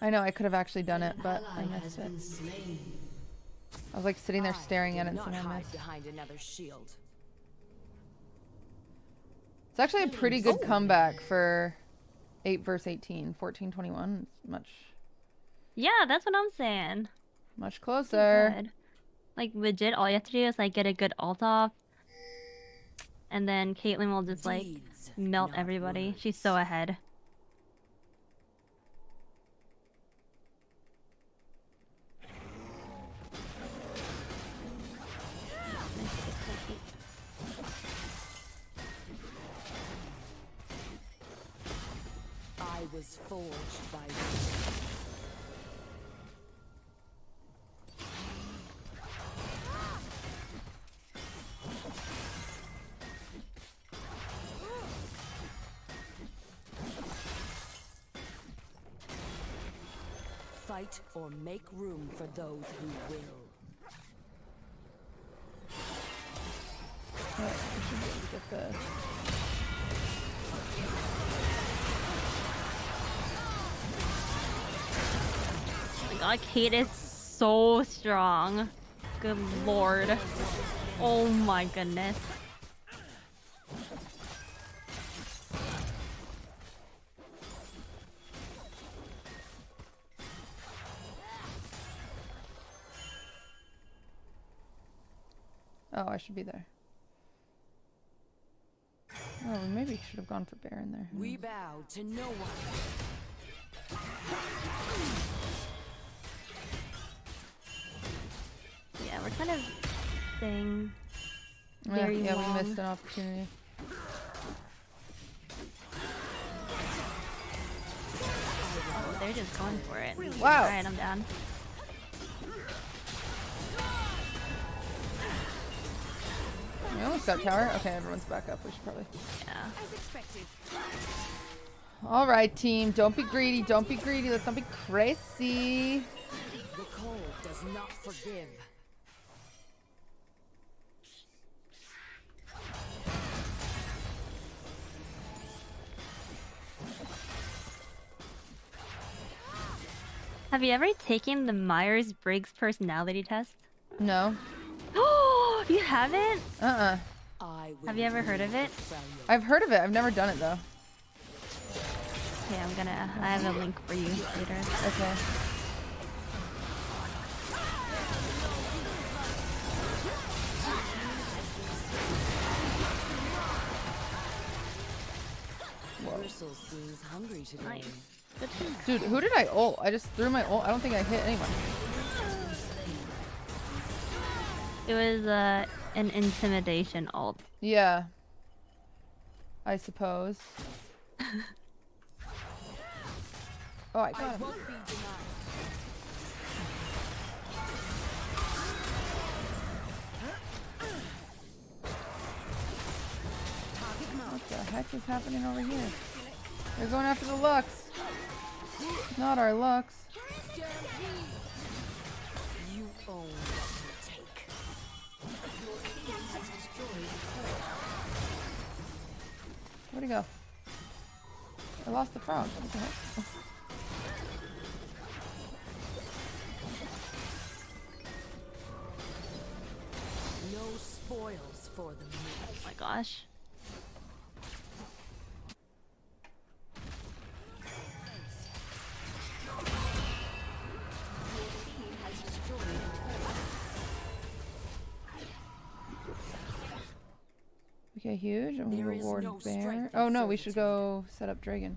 I know I could have actually done it, but I Ally has missed it. I was like sitting there staring at it, and not somehow missed. behind another shield. It's actually a pretty good oh. comeback for 8 verse 18. 14 21. It's much, Yeah, that's what I'm saying. much closer. good. Like legit, all you have to do is like get a good ult off, and then Caitlyn will just like Deeds, melt everybody. words. She's so ahead. Was forged by you. Fight or make room for those who will. Yeah, I should be able to get this. God, Kate is so strong. Good lord. Oh my goodness. Oh, I should be there. Oh, we maybe should have gone for Baron there. We bow to no one. Yeah, we're kind of staying Yeah, very yeah, we long. missed an opportunity. Oh, they're just going for it. Wow. Alright, I'm down. We almost got tower. Okay, everyone's back up. We should probably. Yeah. As expected. All right, team. Don't be greedy. Don't be greedy. Let's not be crazy. The cold does not forgive. Have you ever taken the Myers Briggs personality test? No. Oh, you haven't? Uh-uh. Have you ever heard of it? I've heard of it. I've never done it though. Okay, I'm gonna. I have a link for you later. Okay. Ursel seems hungry today. Nice. Good team. Dude, who did I ult? I just threw my ult. I don't think I hit anyone. It was uh, an intimidation ult. Yeah. I suppose. oh, I got him. Won't be denied. What the heck is happening over here? They're going after the Lux. Not our Lux. You own what you take. Where'd he go? I lost the frog. What the heck? No spoils for the meek. Oh my gosh. Okay, huge. And we There is reward no bear. Oh no, we should go set up Dragon.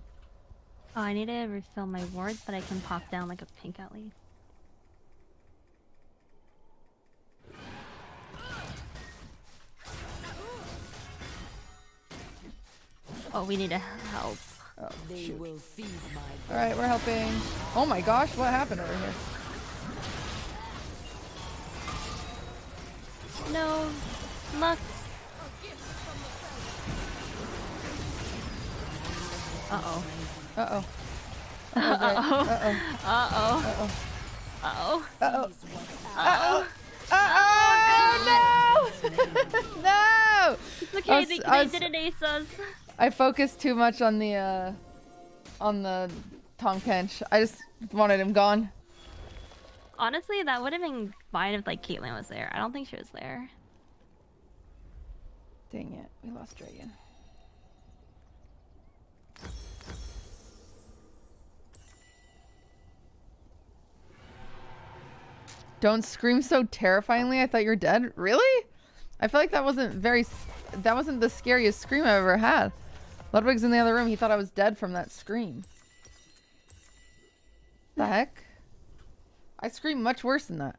Oh, I need to refill my wards, but I can pop down like a pink at least. Oh, we need to help. Oh, shoot. will feed my Alright, we're helping. Oh my gosh, what happened over here? No, Lux. Oh. Uh oh. Is what's Uh oh. Uh oh. Uh-oh. Uh-oh. Uh-oh. Uh-oh. No! no! It's okay. was- they, I they was- didn't ace us. I focused too much on the uh on the Tahm Kench. I just wanted him gone. Honestly, that would have been fine if like Caitlyn was there. I don't think she was there. Dang it, we lost Dragon. Don't scream so terrifyingly. I thought you were dead. Really? I feel like that wasn't very... That wasn't the scariest scream I've ever had. Ludwig's in the other room. He thought I was dead from that scream. The heck? I scream much worse than that.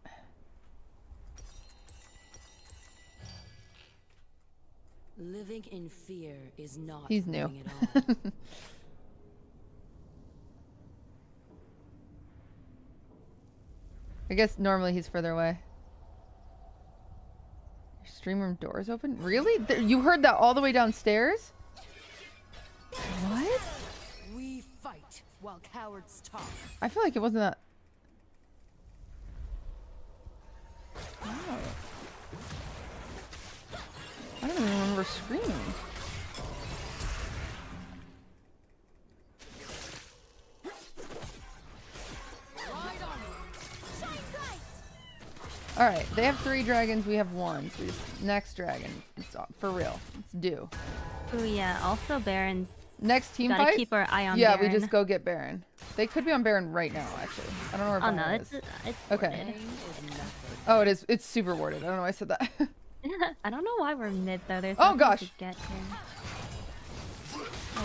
Living in fear is not He's new. living at all. I guess normally he's further away. Your stream room doors open? Really? Th- You heard that all the way downstairs? What? we fight while cowards talk. I feel like it wasn't that. Oh. I don't even remember screaming. All right, they have three dragons. We have one. So just, next dragon, it's uh, for real. It's due. Oh yeah. Also, Baron's Next team gotta fight. keep our eye on. yeah, Baron. we just go get Baron. They could be on Baron right now, actually. I don't know where Oh Baron no, is. it's it's Okay. warded. Pain is nothing. Oh, it is. It's super warded. I don't know why I said that. I don't know why we're mid though. There's Oh, gosh. Get here.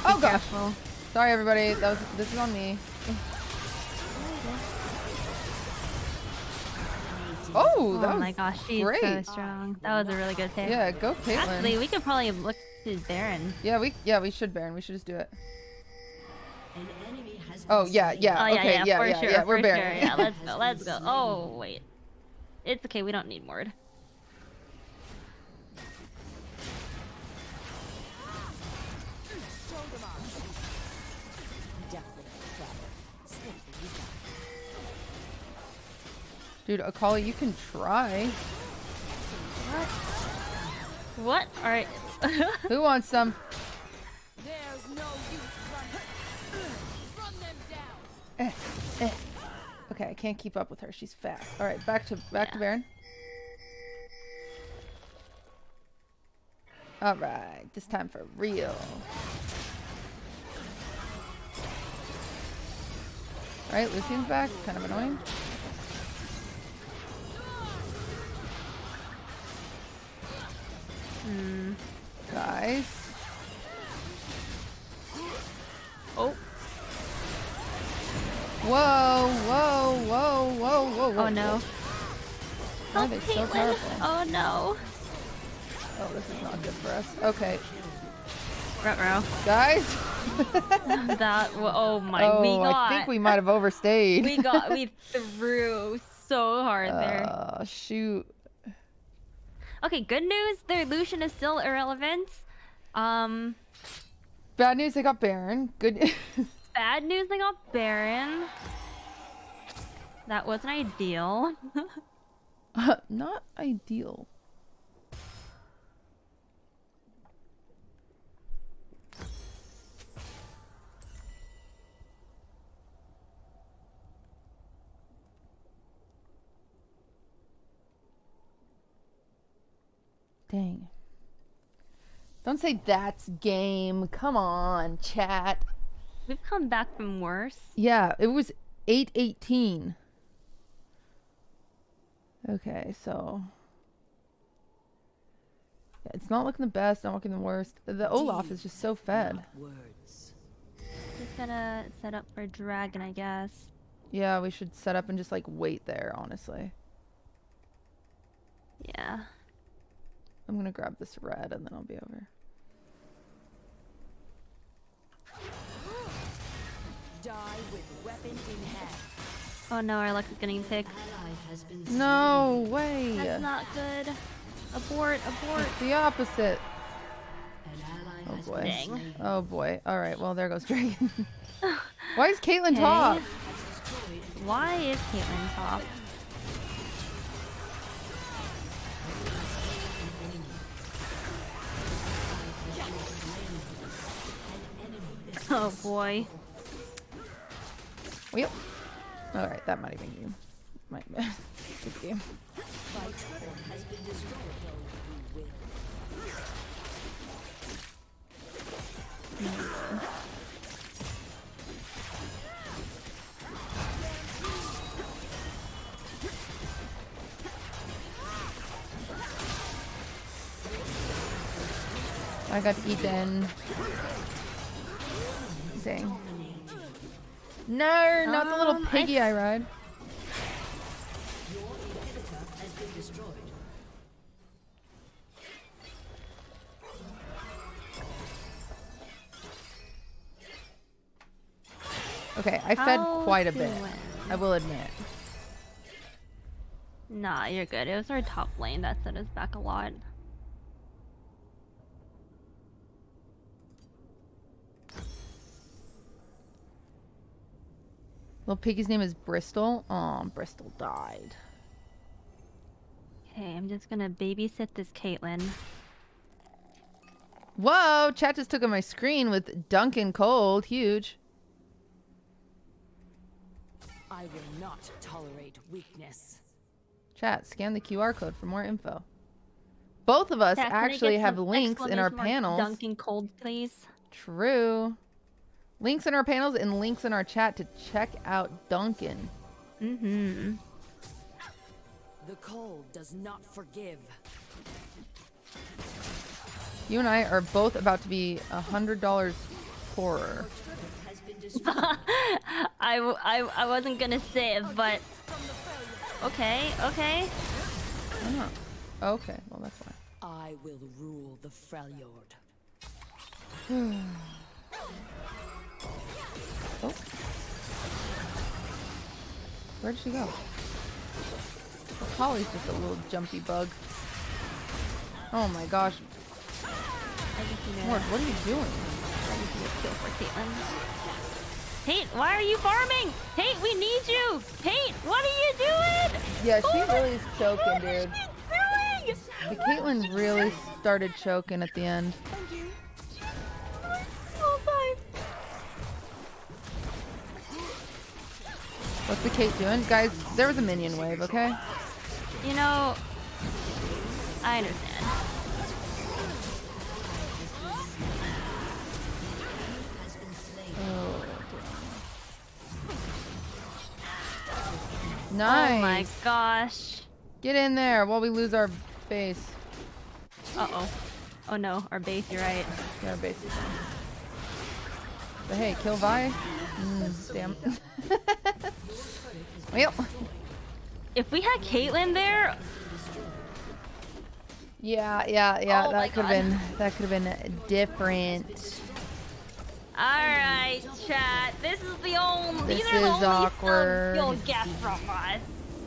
Oh, gosh. careful. Sorry, everybody. That was. This is on me. Oh, oh, that oh was. my gosh, she's so strong. That was a really good hit. Yeah, go Caitlyn. Actually, we could probably look to Baron. yeah, we yeah we should Baron. We should just do it. An enemy has Oh yeah, yeah. Oh yeah, okay, yeah, yeah, for yeah, sure, yeah. We're for Baron. sure. Yeah, let's go, let's go. Oh wait, it's okay. We don't need Mord. Dude, Akali, you can try. What? All right. Who wants some? There's no use. Run them down. Eh, eh. Okay, I can't keep up with her. She's fast. All right, back to back to Baron. All right, this time for real. All right, Lucian's back. Kind of annoying. Hmm. Guys. Oh. Whoa, whoa, whoa, whoa, whoa, whoa. Oh no. Why are so powerful? Oh no. Oh, this is not good for us. Okay, Ruh-roh. guys. that. Oh my. oh, we got. I think we might have overstayed. we got. We threw so hard there. Uh, shoot. Okay. Good news. Their Lucian is still irrelevant. Um. Bad news, they got Baron. Good. Bad news. they got Baron. That wasn't ideal. not ideal. Dang. Don't say that's game. Come on, chat. We've come back from worse. Yeah, it was 818. Okay, so yeah, it's not looking the best, not looking the worst. The Olaf is just so fed. Not words. Just gonna set up for dragon, I guess. Yeah, we should set up and just like wait there, honestly. Yeah. I'm gonna grab this red and then I'll be over. Die with weapon in hand. Oh no, our luck is getting picked. Ally slain. No way! That's not good. Abort, abort. It's the opposite. Oh, oh boy. Dang. Oh boy. Alright, well, there goes Dragon. Why is Caitlyn top? Why is Caitlyn top? Oh boy. Well, alright, that might even game. Might good game. Been. I got Eden. No, not the little Um, I piggy I ride. Has been destroyed. Okay, I fed quite a bit. I will admit. Nah, you're good. It was our top lane that set us back a lot. Little piggy's name is Bristol. Aw, Bristol died. Okay, I'm just gonna babysit this Caitlyn. Whoa, chat just took on my screen with Dunkin' Cold. Huge. I will not tolerate weakness. Chat, scan the QR code for more info. Both of us Chat, can I get actually have links in our exclamation mark panels. Dunkin' cold, please. True. Links in our panels and links in our chat to check out Dunkin'. Mm-hmm. The cold does not forgive. You and I are both about to be a hundred dollars poorer. I, been destroyed. I, w- I, I wasn't gonna say it, but okay, okay. Why not? Okay, well that's why. I will rule the Freljord. Oh. Where did she go? Well, Holly's just a little jumpy bug. Oh my gosh. I just need Mort, a, what are you doing? I need a kill for Caitlyn. Tate, why are you farming? Tate, we need you! Tate, what are you doing? Yeah, she What really is choking, what is dude. she doing? The Caitlyn really started choking at the end. What's the Cait doing? Guys, there was a minion wave, okay? You know, I understand. Oh. Nice. Oh my gosh. Get in there while we lose our base. Uh oh. Oh no, our base. You're right. Yeah, our base is. But hey, kill Vi. Mm, damn. well, If we had Caitlyn there, yeah, yeah, yeah. Oh that could have been that could have been different. all right, chat. This is the only. This these are the is only awkward. you'll get from us.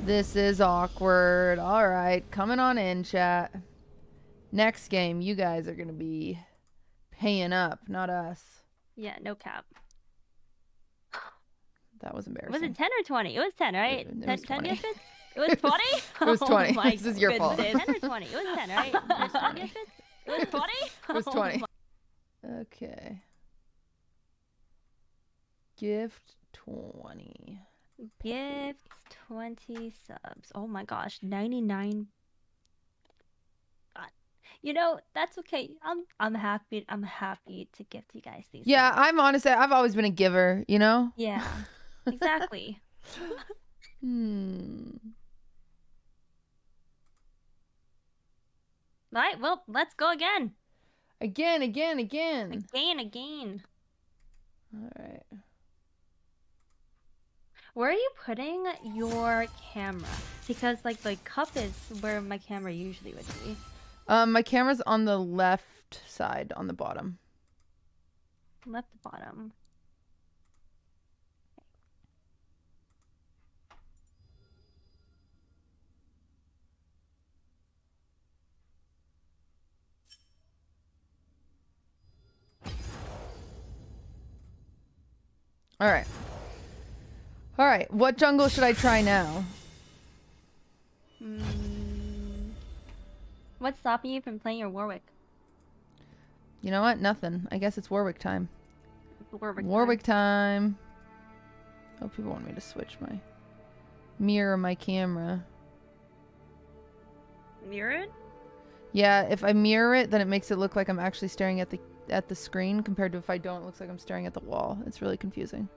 This is awkward. All right, coming on in, chat. Next game, you guys are gonna be paying up, not us. Yeah, no cap. That was embarrassing. Was it 10 or 20? It was 10, right? It- it 10, was 10 20. gifted? It was 20? It was 20. Oh This is your fault. goodness. 10 or 20? It was 10, right? It was 10? It was 20? It was Oh 20. my- Okay. Gift 20. Gifts 20 subs. Oh my gosh, 99. You know, that's okay. I'm I'm happy I'm happy to gift you guys these. Yeah, subs. I'm honestly, I've always been a giver, you know? Yeah. Exactly. Hmm. right, well, let's go again. Again, again, again. Again, again. All right. Where are you putting your camera? Because like the cup is where my camera usually would be. Um, my camera's on the left side, on the bottom. Left bottom. All right. All right. What jungle should I try now? Hmm. What's stopping you from playing your Warwick? You know what? Nothing. I guess it's Warwick time. Warwick. time. Warwick time. Oh, people want me to switch my mirror my camera. Mirrored? Yeah, if I mirror it, then it makes it look like I'm actually staring at the at the screen compared to if I don't, it looks like I'm staring at the wall. It's really confusing.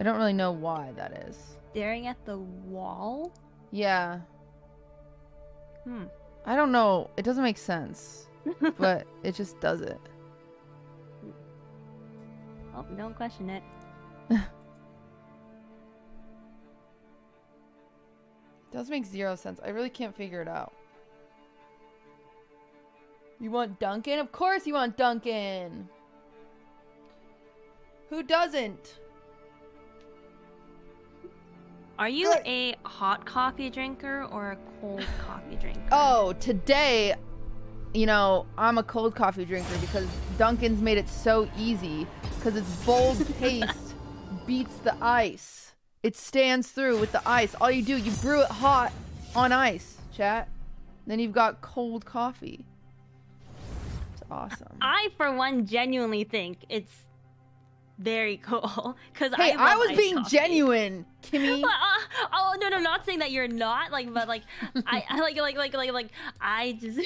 I don't really know why that is. Staring at the wall? Yeah, Hmm. I don't know. It doesn't make sense, but it just does it. Oh, don't question it. does make zero sense. I really can't figure it out. You want Dunkin'? Of course you want Dunkin'. Who doesn't? Are you Good. a hot coffee drinker or a cold coffee drinker? Oh, today, you know, I'm a cold coffee drinker because Dunkin's made it so easy because its bold taste beats the ice. It stands through with the ice. All you do, you brew it hot on ice, chat. Then you've got cold coffee. It's awesome. I, for one, genuinely think it's very cool. Cause Hey, I, I, was being coffee. genuine, Kimmy. Uh, oh no, no, not saying that you're not like, but like, I, I like, like, like, like, like, I just,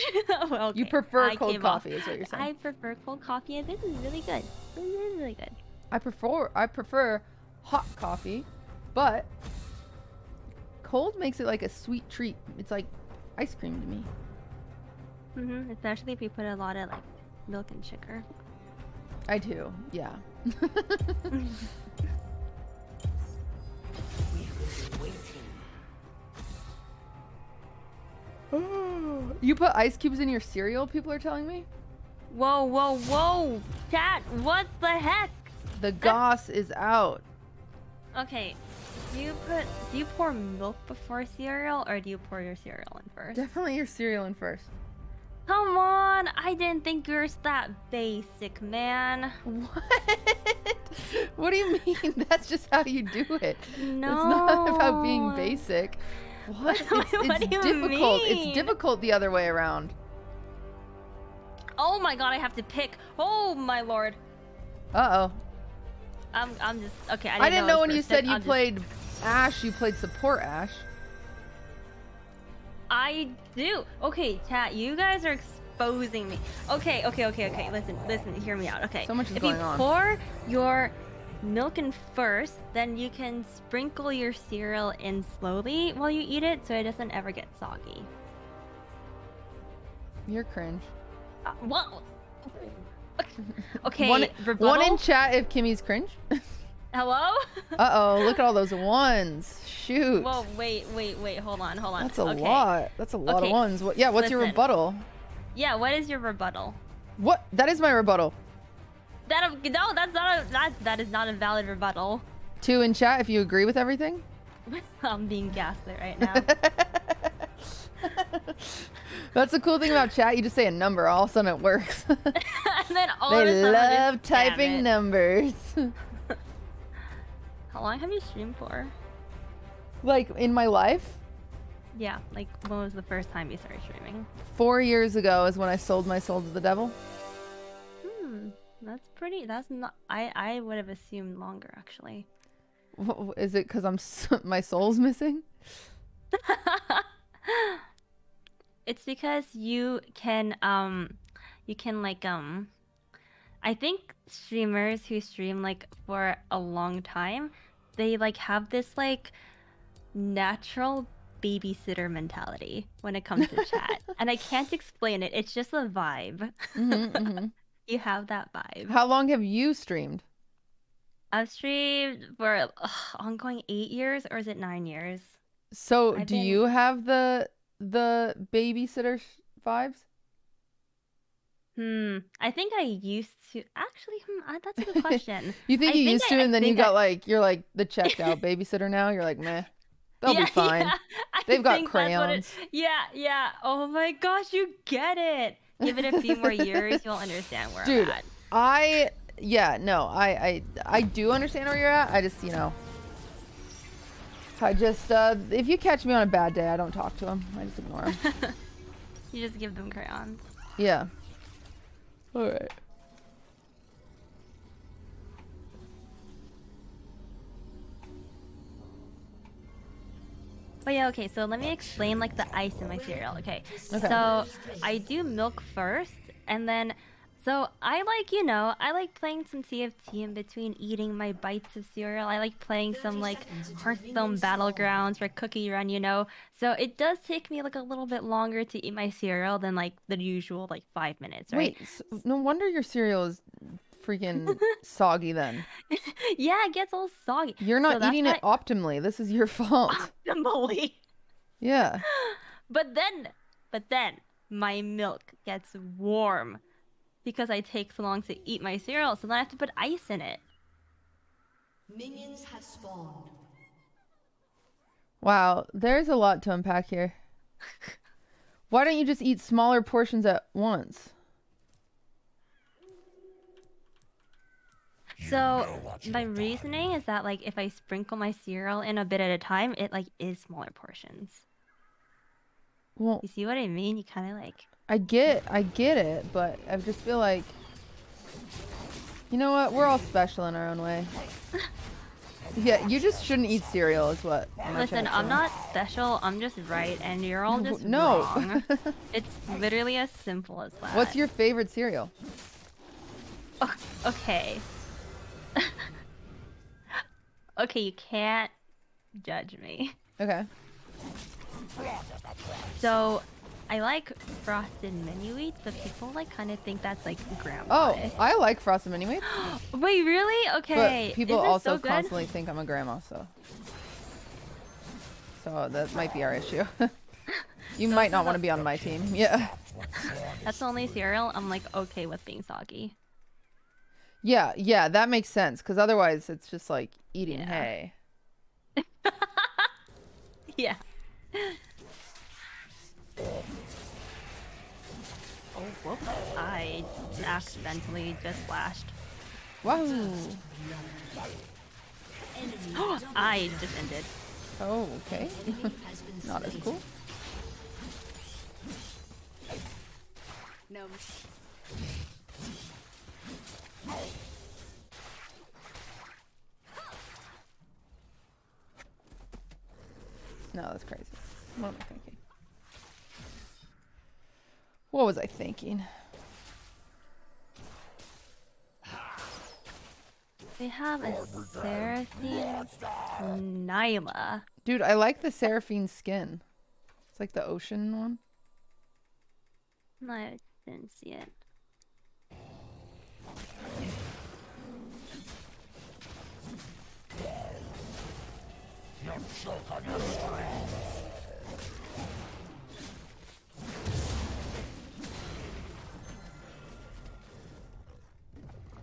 well, You prefer I cold came off- coffee, is what you're saying. I prefer cold coffee, and this is really good. This is really good. I prefer I prefer hot coffee, but cold makes it like a sweet treat. It's like ice cream to me. hmm Especially if you put a lot of like milk and sugar. I do, yeah. You put ice cubes in your cereal, people are telling me? Whoa, whoa, whoa! Chat, what the heck? The goss is out. Okay, do you put, do you pour milk before cereal, or do you pour your cereal in first? Definitely your cereal in first. Come on, I didn't think you were that basic, man. What? What do you mean? That's just how you do it. No. It's not about being basic. What? It's, What it's difficult. mean? It's difficult the other way around. Oh my god, I have to pick. Oh my lord. Uh oh. I'm, I'm just okay. I I didn't, didn't know was when you said you I'm just- played Ashe, you played support Ashe. I do. Okay, chat. You guys are exposing me. Okay, okay, okay, okay. Listen, listen. Hear me out. Okay. So much is if going you on. pour your milk in first, then you can sprinkle your cereal in slowly while you eat it so it doesn't ever get soggy. You're cringe. Uh, what? Okay, one, one in chat if Kimmy's cringe. Hello? Uh oh, look at all those ones. Shoot. Well, wait, wait, wait, hold on, hold on. That's a okay. lot. That's a lot Okay. of ones. What, yeah, what's your rebuttal? Yeah, what is your rebuttal? What? That is my rebuttal. That no, that's not a that that is not a valid rebuttal. Two in chat if you agree with everything. I'm being gaslit right now. That's the cool thing about chat. You just say a number, all of a sudden it works. and then all of a they sudden, love it's, "Damn typing it." numbers. How long have you streamed for? like in my life, Yeah, like when was the first time you started streaming? four years ago is when I sold my soul to the devil. Hmm, that's pretty. That's not. I I would have assumed longer actually. Is it because I'm my soul's missing? It's because you can um you can like um I think streamers who stream like for a long time, they like have this like natural babysitter mentality when it comes to chat. and I can't explain it. It's just a vibe. Mhm, mhm. You have that vibe. How long have you streamed? I've streamed for ugh, ongoing 8 years or is it 9 years? So, I've do been- you have the the babysitter vibes? Hmm. I think I used to actually. Hmm, uh, that's a good question. You think I you think used I- to, I and then you got I- like you're like the checked out babysitter now. You're like meh, they'll yeah, be fine. yeah, They've got what it- crayons. yeah, yeah. Oh my gosh, you get it. Give it a few more years, you'll understand where Dude, I'm at. I yeah no I I I do understand where you're at. I just you know I just uh if you catch me on a bad day, I don't talk to him. I just ignore him. You just give them crayons. yeah. All right. But yeah, okay. So let me explain like the ice in my cereal. Okay. Okay. So I do milk first, and then. So I like, you know, I like playing some TFT in between eating my bites of cereal. I like playing some like Hearthstone Battlegrounds or Cookie Run, you know. So it does take me like a little bit longer to eat my cereal than like the usual like five minutes, right? Wait, s no wonder your cereal is freaking soggy then. yeah, it gets all soggy. You're not that's eating it optimally. This is your fault. Optimally. yeah. But then, but then my milk gets warm because I take so long to eat my cereal, so then I have to put ice in it. Minions have spawned. Wow, there's a lot to unpack here. Why don't you just eat smaller portions at once? So my reasoning is that like if I sprinkle my cereal in a bit at a time, it like is smaller portions. Well, You see what I mean? You kind of like I get I get it, but I just feel like You know what? We're all special in our own way. Yeah, you just shouldn't eat cereal is what I'm listen. I'm not special. I'm just right, and you're all just no. wrong. it's literally as simple as that. What's your favorite cereal? O- okay? okay, you can't judge me. Okay. So, I like frosted mini wheats, but people like kind of think that's like grandma. Oh, I like frosted mini wheats, wait, really? Okay. but people also so constantly think I'm a grandma, so so that might be our issue. you might not want to be on my team. Yeah. That's the only cereal I'm like okay with being soggy. Yeah, yeah, that makes sense because otherwise it's just like eating Yeah. hay. Yeah. Oh, whoops. I accidentally just flashed. Wow. I just ended. Oh, okay. Not as cool. No. No, that's crazy. What am I thinking? What was I thinking? We have a Seraphine Nilah. Dude, I like the Seraphine skin. It's like the ocean one. No, I didn't see it.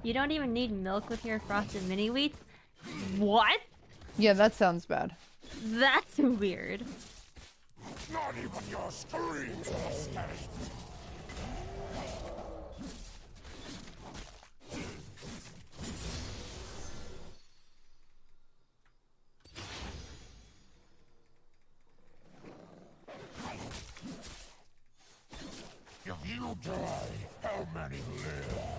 You don't even need milk with your frosted mini wheats? What? Yeah, that sounds bad. That's weird. Not even your screams escape. If you die, how many live?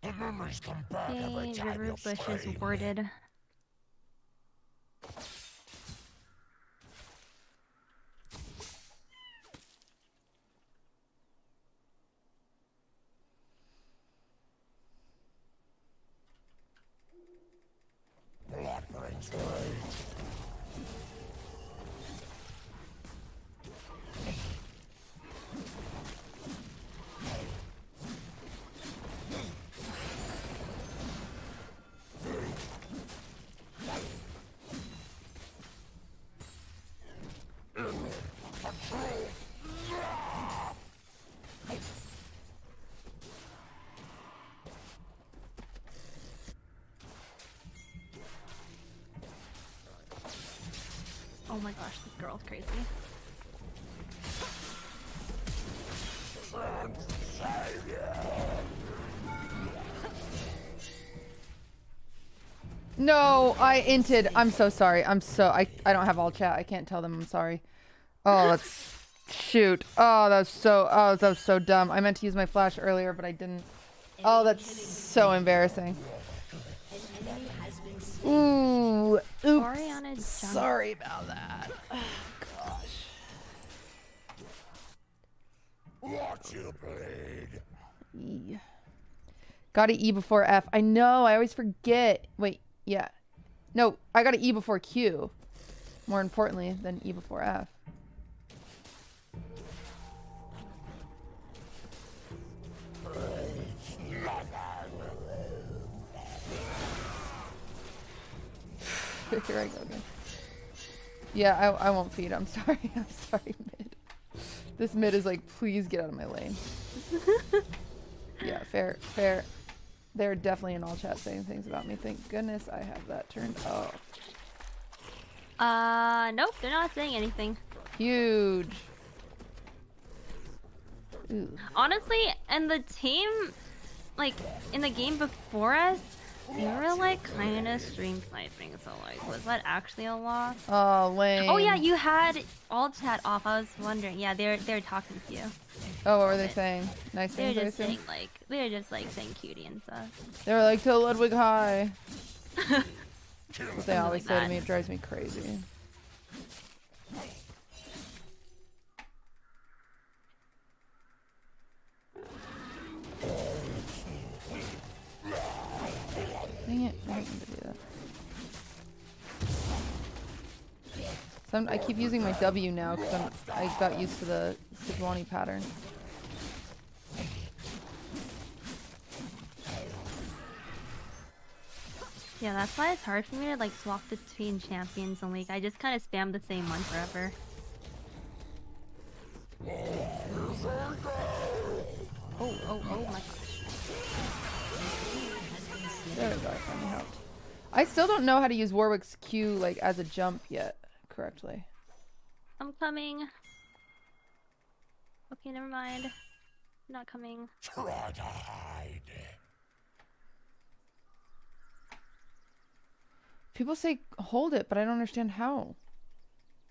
The memories come back every Yay, time river you bush is scream. Crazy. No, I inted. I'm so sorry. I'm so I I don't have all chat. I can't tell them I'm sorry. Oh, that's shoot. Oh, that was so oh that was so dumb. I meant to use my flash earlier, but I didn't. Oh, that's so embarrassing. Ooh, oops. Orianna jumped. Sorry about that. Watch you bleed. E. Got to E before F. I know. I always forget. Wait. Yeah. No, I got to E before Q. More importantly than E before F. Here I go again. Yeah, I, I won't feed. I'm sorry. I'm sorry. This mid is like, please get out of my lane. yeah, fair, fair. They're definitely in all chat saying things about me. Thank goodness I have that turned off. Uh, nope, they're not saying anything. Huge. Ooh. Honestly, and the team, like, in the game before us, they were like kind of stream sniping. So, like, was that actually a loss? Oh, wait. Oh yeah, you had all chat off. I was wondering. Yeah, they're they're talking to you. Oh, what were they saying? Nice They're things. I just saying like they're just like saying cutie and stuff. They were like, to Ludwig High. What they always like say to me. It drives me crazy. Dang it. I didn't mean to do that. Some, I keep using my W now because I got used to the Sejuani pattern. Yeah, that's why it's hard for me to like swap between champions and league. I just kind of spam the same one forever. Oh, oh, oh my gosh. There we go. I finally helped. I still don't know how to use Warwick's Q like as a jump yet correctly. I'm coming. Okay, never mind. Not coming. Try to hide. People say hold it, but I don't understand how.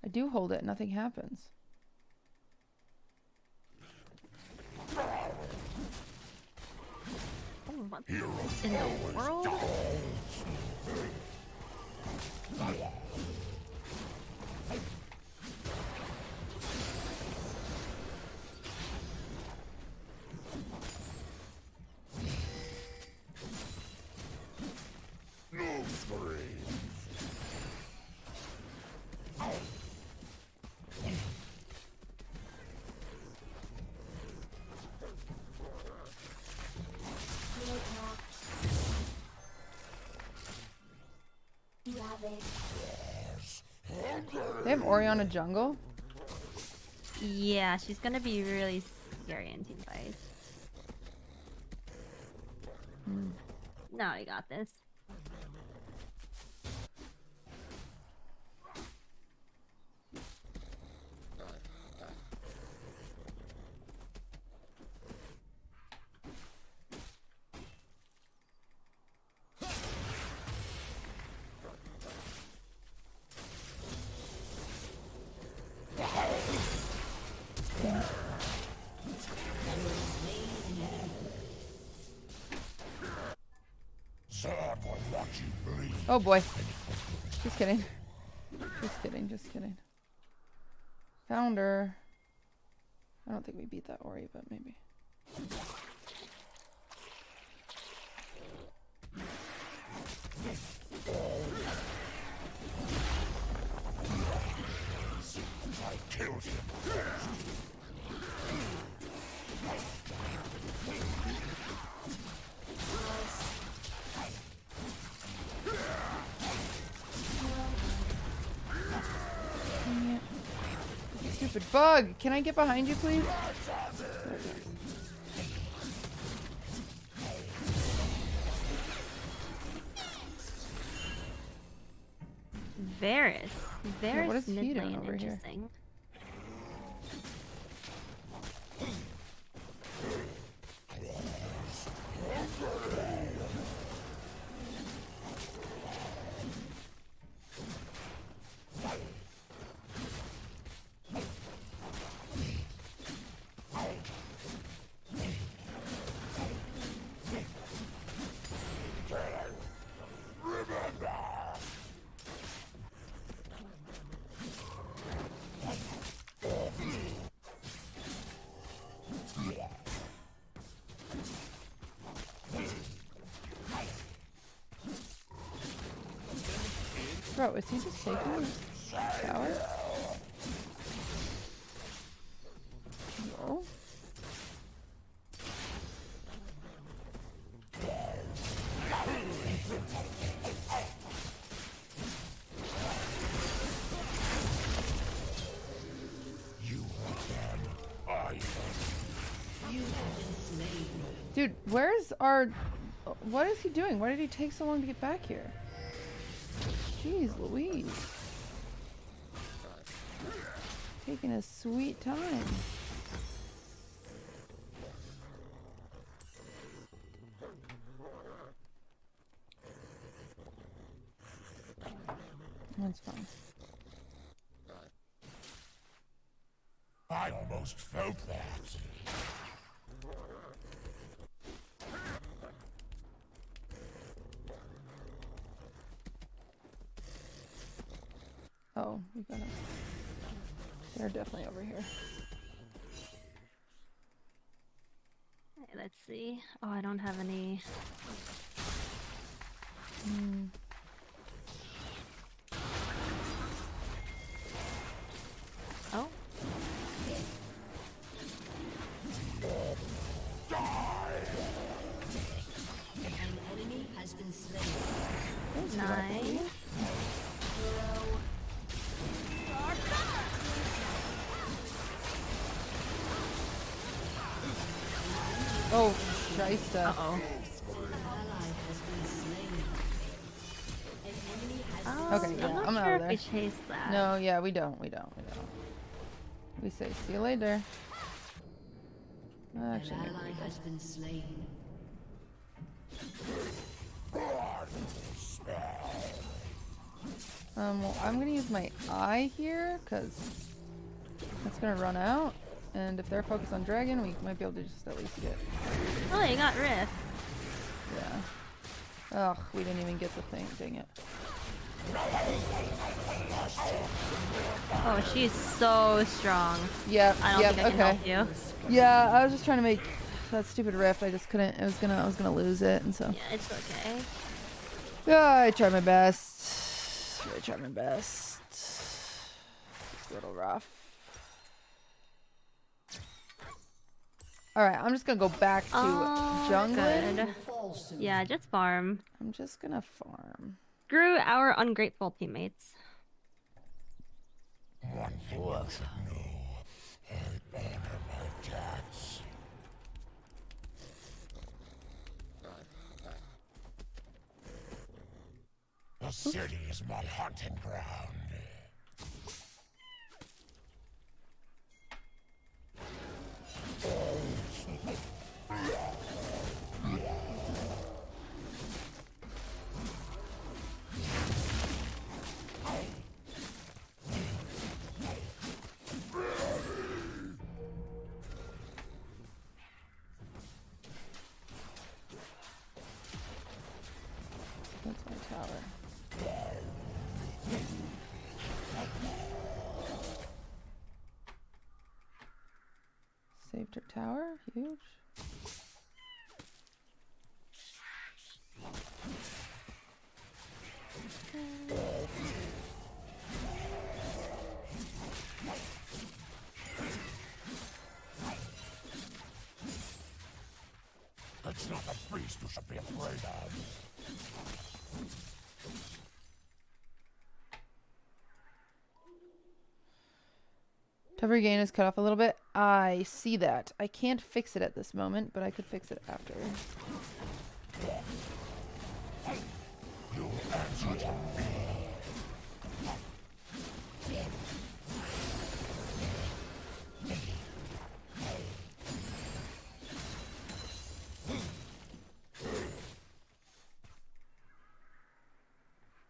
I do hold it, nothing happens. What in the world? Orianna jungle. Yeah, she's gonna be really scary in team fights. Hmm. No, I got this. Someone watch you bleed. Oh boy. Just kidding. Just kidding, just kidding. Found her. I don't think we beat that Ori, but maybe. Bug! Can I get behind you, please? Varus. Varus what is he doing over here? Is he just taking his tower? No. Dude, where's our... What is he doing? Why did he take so long to get back here? Jeez Louise. Taking a sweet time. That's fine. I almost felt that. Oh, we gotta. They're definitely over here. Okay, let's see. Oh, I don't have any. Hmm. Uh oh. Okay, yeah, I'm not I'm sure out if of we there. chase that. No, yeah, we don't. We don't. We don't. We say see you later. Actually, ally has been slain. Um, well, I'm gonna use my eye here because it's gonna run out. And if they're focused on dragon, we might be able to just at least get. Oh, you got Rift. Yeah. Ugh, we didn't even get the thing. Dang it. Oh, she's so strong. Yeah, I don't yep. think I can okay. help you. Yeah, I was just trying to make that stupid rift. I just couldn't. I was gonna. I was gonna lose it, and so. Yeah, it's okay. Yeah, I tried my best. I tried my best. It's a little rough. All right, I'm just gonna go back to Oh, jungling. good. Fall soon. Yeah, just farm. I'm just gonna farm. Screw our ungrateful teammates. One thing you should know. I honor my cats. The city is my hunting ground. That's my tower. Saved her tower. Huge. Cover gain is cut off a little bit. I see that. I can't fix it at this moment, but I could fix it after.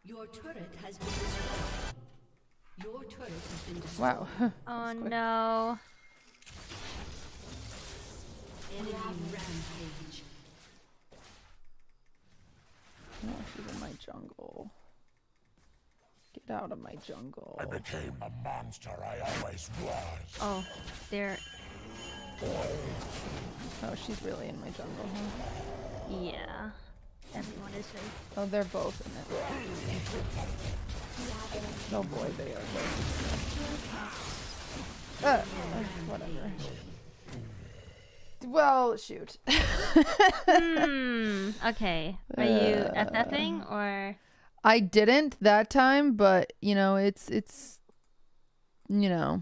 Your turret has been Wow. Oh no. Enemy rampage. oh, she's in my jungle. Get out of my jungle. I became a monster I always was. Oh, they're Oh, she's really in my jungle, huh? yeah. Everyone is just Oh, they're both in it. Oh boy, they are both. Uh, uh, whatever. Well, shoot. Hmm. Okay. Are you FFing or I didn't that time, but you know, it's it's you know,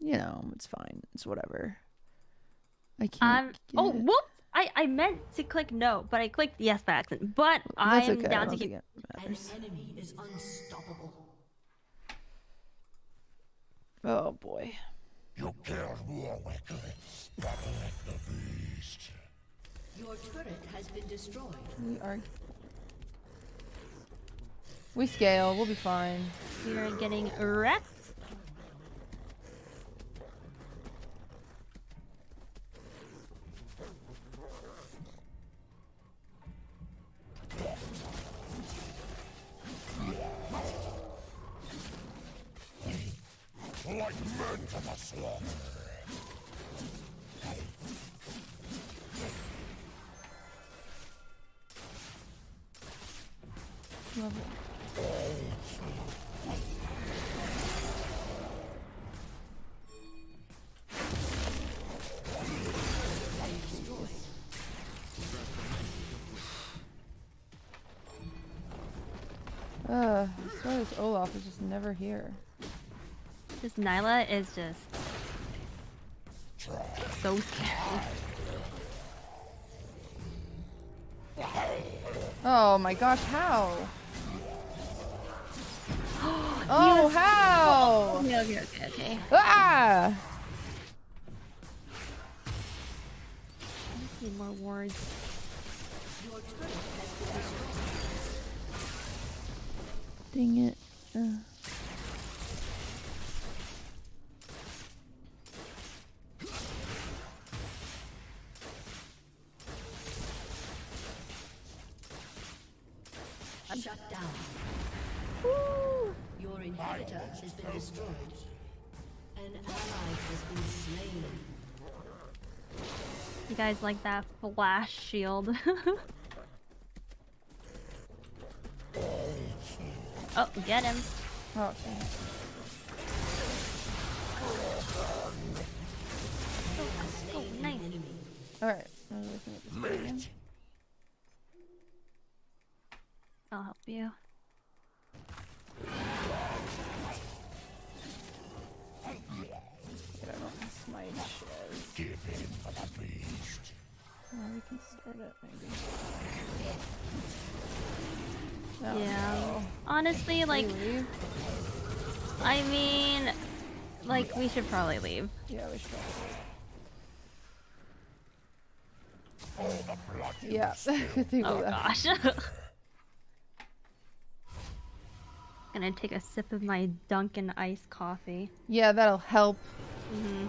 you know, it's fine. It's whatever. I can't. um? Oh, whoops! I I meant to click no, but I clicked yes by accident. But that's I'm okay. Down don't to think keep. An enemy is unstoppable. Oh boy. You killed Warwick. Battle like the beast. Your turret has been destroyed. We are. We scale. We'll be fine. We're getting wrecked. Like men to the. Love it. Uh, this Olaf is just never here. This Nilah is just so scary. Oh my gosh, how? oh, how? Okay, okay, okay, okay. Ah! Need more wards. Your turret has been destroyed. Dang it. Uh. Guys like that flash shield? oh, get him. Oh, okay. Oh, nice. All right. I was looking at this one again. I'll help you. It maybe. Oh, Yeah. no. Honestly, like, I mean, like, we should probably leave. Yeah, we should. Yeah, I think Oh gosh. Gonna take a sip of my Dunkin' iced coffee. Yeah, that'll help. hmm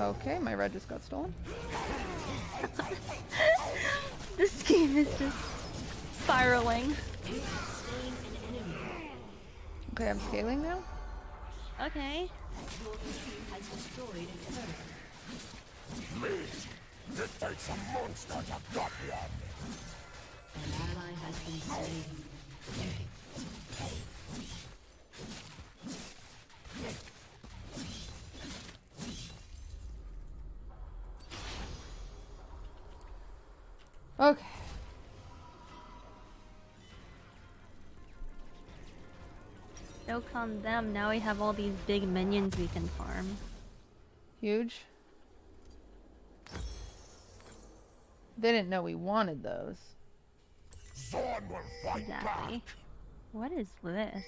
Okay, my red just got stolen. This game is just spiraling. Okay, I'm scaling now. Okay. Has destroyed a turret. It takes a monster to gut one. An ally has been slain. Okay. Joke on them. Now we have all these big minions we can farm. Huge. They didn't know we wanted those. Zorn will fight Exactly. back. What is this?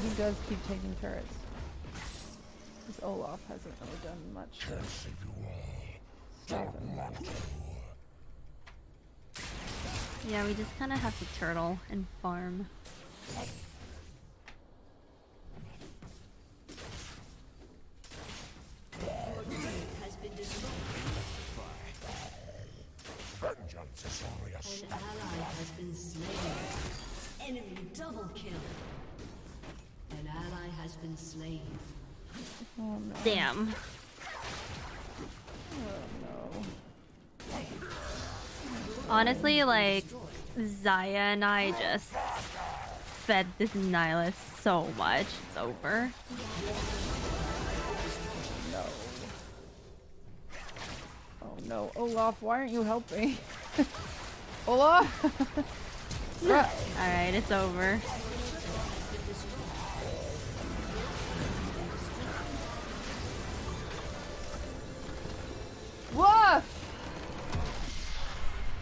He does keep taking turrets. This Olaf hasn't really done much. Can't save you all. Stop him. Yeah, we just kind of have to turtle and farm. Like, Zaya and I just fed this Nihilus so much. It's over. No. Oh no. Olaf, why aren't you helping? Olaf! Alright, it's over.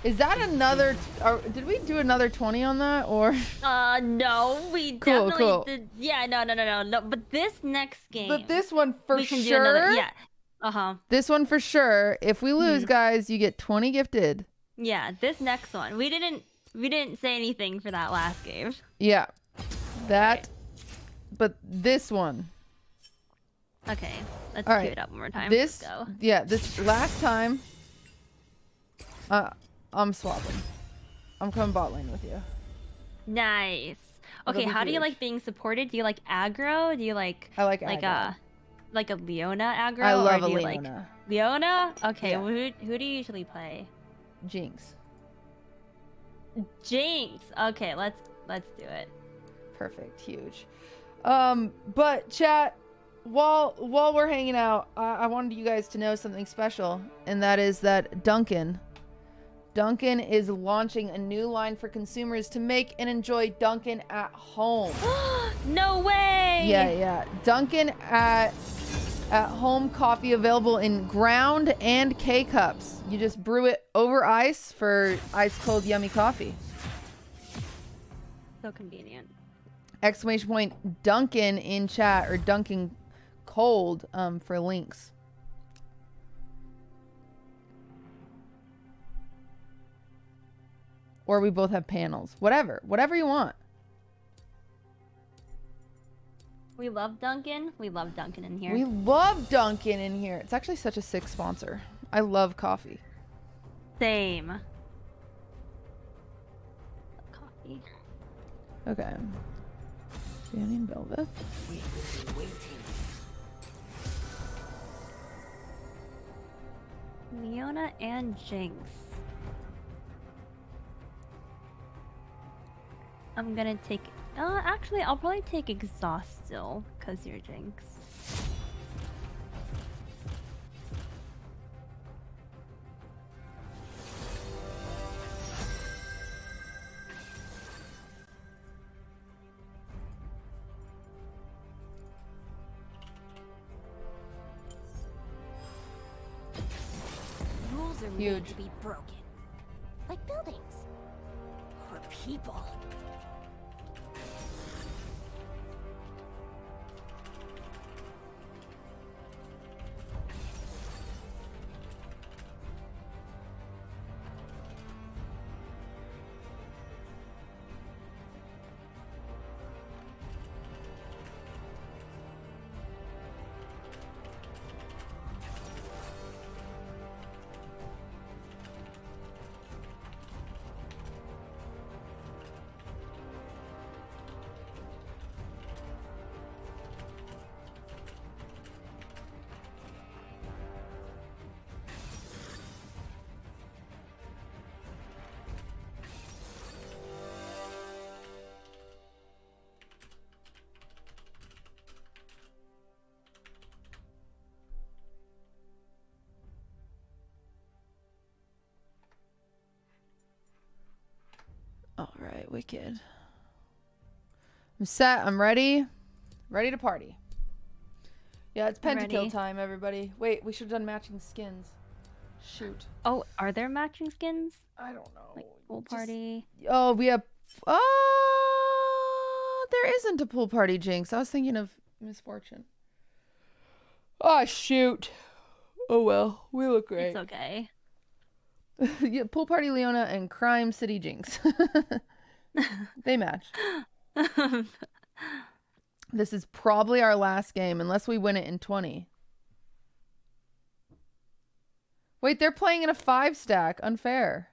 Is that another? Or did we do another twenty on that, or? Uh, no, we Cool, definitely cool. did. Yeah, no, no, no, no, no. But this next game, But this one for we can sure. do another. Yeah. Uh huh. This one for sure. If we lose, Mhm. guys, you get twenty gifted. Yeah, this next one. We didn't. We didn't say anything for that last game. Yeah, that. But this one, Okay, let's All right. it up one more time. this, Let's go. yeah, this last time. Uh, I'm swapping. I'm coming bot lane with you. Nice. Okay, how do you like being supported? Do you like aggro? Do you like I like like aggro. a like a Leona aggro? I love or a do you Leona. Like Leona? Okay, Yeah. who who do you usually play? Jinx. Jinx. Okay, let's let's do it. Perfect. Huge. Um, but chat, while while we're hanging out, I, I wanted you guys to know something special, and that is that Dunkin', Dunkin' is launching a new line for consumers to make and enjoy Dunkin' at home. no way. Yeah, yeah. Dunkin' at at home coffee available in ground and K cups. You just brew it over ice for ice cold yummy coffee. So convenient. exclamation point Dunkin' in chat or Dunkin' cold um, for links. Or we both have panels. Whatever. Whatever you want. We love Dunkin'. We love Dunkin' in here. We love Dunkin' in here. It's actually such a sick sponsor. I love coffee. Same. Coffee. Okay. Spanning Velvet. We will be waiting. Leona and Jinx. I'm gonna take. Uh, actually, I'll probably take Exhaust still, because you're Jinx. Rules are Huge. made to be broken. Like buildings. Or people. Right, wicked. I'm set. I'm ready. Ready to party. Yeah, it's pentakill time, everybody. Wait, we should have done matching skins. Shoot. Oh, are there matching skins? I don't know. Like pool Just- party? Oh, we have. Oh, there isn't a pool party, Jinx. I was thinking of misfortune. Oh shoot. Oh well, we look great. It's okay. yeah, pool party Leona and crime city Jinx. they match. This is probably our last game unless we win it in 20. Wait, they're playing in a five stack. Unfair.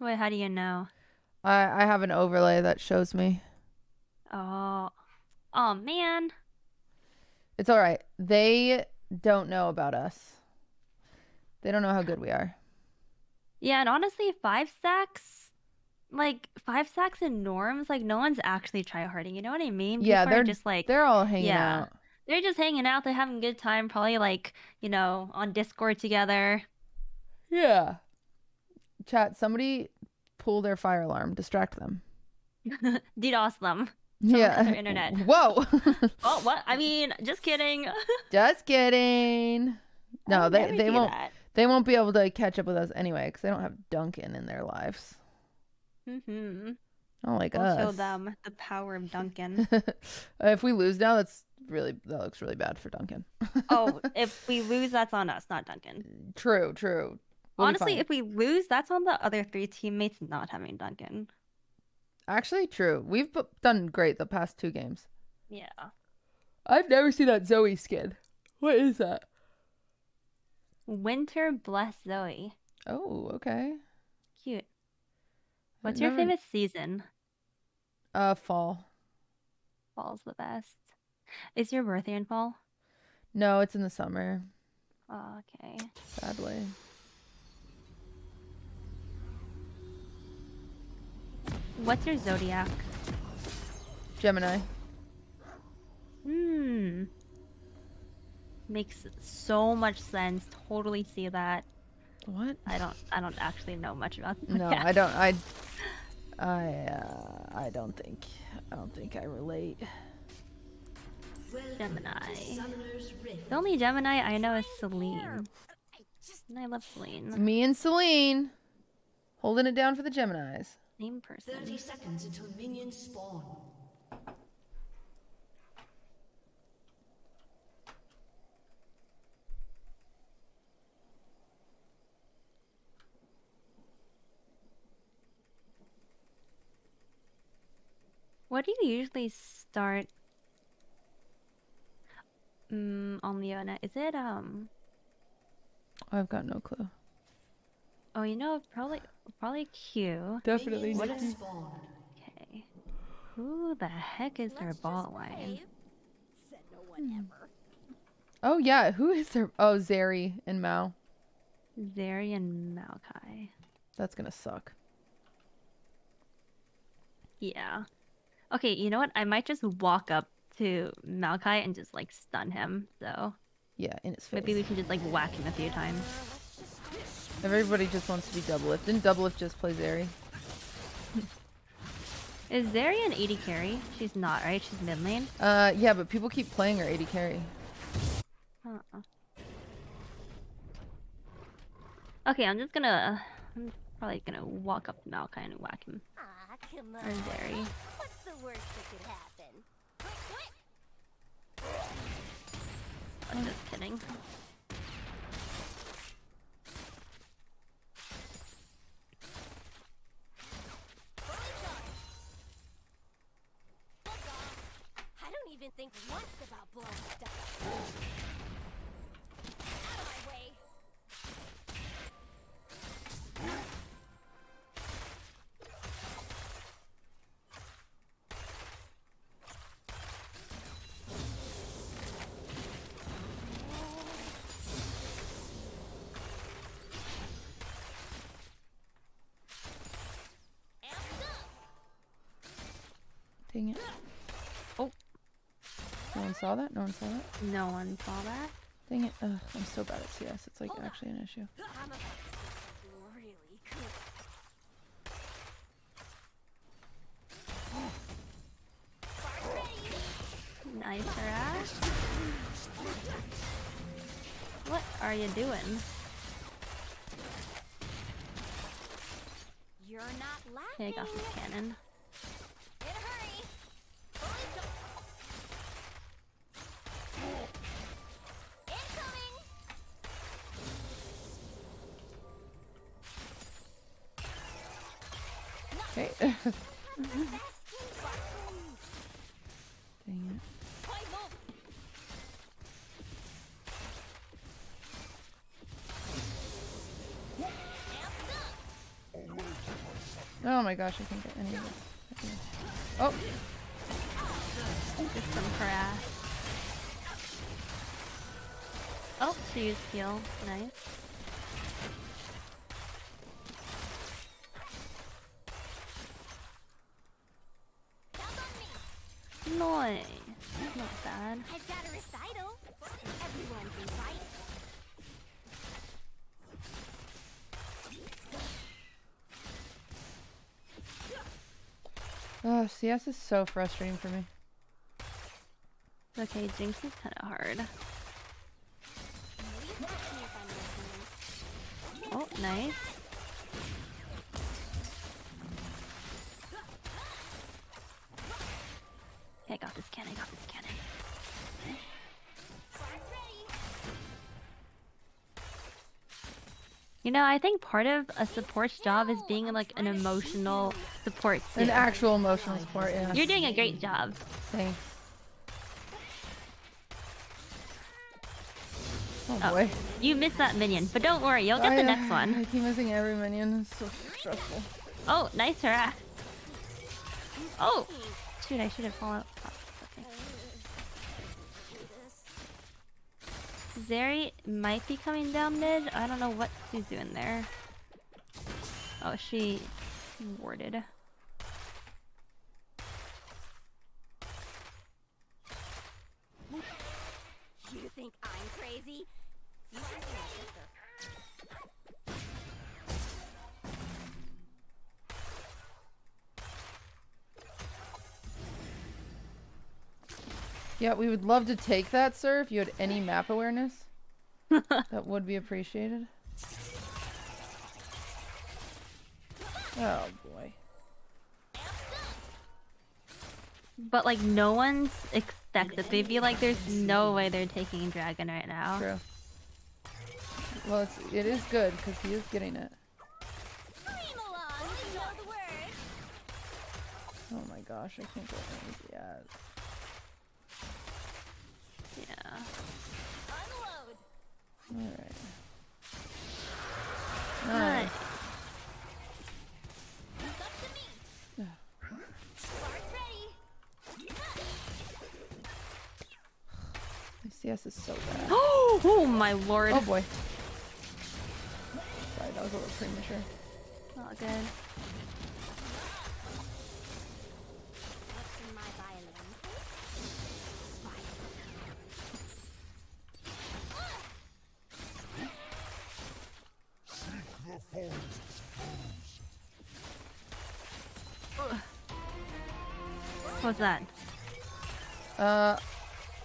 Wait, how do you know? I, I have an overlay that shows me. Oh, oh man. It's all right. They don't know about us. They don't know how good we are. Yeah, and honestly, five stacks, like five sacks and norms, like no one's actually try harding. You know what I mean? Yeah, People are they're just like They're all hanging yeah. out. they're just hanging out. They're having a good time. Probably like you know on Discord together. Yeah. Chat, somebody pull their fire alarm. Distract them. DDoS them. Someone yeah. their internet. Whoa. Oh, what? I mean, just kidding. Just kidding. No, they they won't that. they won't be able to catch up with us anyway because they don't have Dunkin' in their lives. Mm-hmm. Not like We'll us. show them the power of Dunkin'. if we lose now, that's really that looks really bad for Dunkin'. oh, if we lose, that's on us, not Dunkin'. True, true. We'll Honestly, if we lose, that's on the other three teammates not having Dunkin'. actually true, we've b- done great the past two games. Yeah. I've never seen that Zoe skin. What is that? Winter bless Zoe. Oh, okay. What's your never- favorite season? Uh, fall. Fall's the best. Is your birthday in fall? No, it's in the summer. Oh, okay. Sadly. What's your zodiac? Gemini. Hmm. Makes so much sense. Totally see that. What? I don't. I don't actually know much about. Them. No, zodiac. I don't. I. I. Uh, I don't think. I don't think I relate. Welcome Gemini. to Summoner's The only Gemini I know is Celine. And I love It's Celine. me and Celine, holding it down for the Gemini's. Same person. 30 seconds until minions spawn. What do you usually start mm, on Leona? Is it um? I've got no clue. Oh, you know, probably probably Q. Definitely. Minions Nikki. have. Okay. Who the heck is their Let's just bot line? Said no one ever. Oh yeah, who is there? Oh, Zeri and Mao. Zeri and Maokai. That's gonna suck. Yeah. Okay, you know what? I might just walk up to Maokai and just like stun him. So Yeah, in his face. maybe we can just like whack him a few times. Everybody just wants to be Doublelift. Didn't Doublelift just play Zeri? Is Zeri an AD carry? She's not, right? She's mid lane. Uh, yeah, but people keep playing her AD carry. Uh-uh. Okay, I'm just gonna. I'm probably gonna walk up to Maokai and whack him. Come Or on. Zeri. Worst that could happen? I'm just kidding. I don't even think once about blowing stuff. Dang it. Oh. No one saw that? No one saw that? No one saw that. Dang it. Ugh, I'm so bad at CS. It's like actually an issue. I'm about to say something really cool. Nice harass. What are you doing? Gosh, I can't get any of this. Oh, Just some harass. Oh, she used heal. Nice. CS is so frustrating for me. Okay, Jinx is kind of hard. Oh, nice. You know, I think part of a support's job is being like an emotional support too. An actual emotional support, yeah. You're doing a great job. Thanks. Oh, Oh. boy. You missed that minion, but don't worry, you'll get I, the uh, next I keep missing every minion. It's so stressful. Oh, nice harass. Oh, shoot, I should have followed. Oh, okay. Do this. Zeri might be coming down mid. I don't know what she's doing there. Oh, she warded. You think I'm crazy? You should see my sister. Yeah, we would love to take that, sir, if you had any map awareness. that would be appreciated. Oh boy. But like no one's expected. They'd be like, "There's no way they're taking dragon right now." True. Well, it's, it is good because he is getting it. Scream along, you know the words. Oh my gosh, I can't get easy yet. Yeah. Unload. Alright. But Alright. It's up to me. Spark ready. My CS is so bad. oh my lord. Oh boy. Sorry, that was a little premature. Not good. Uh,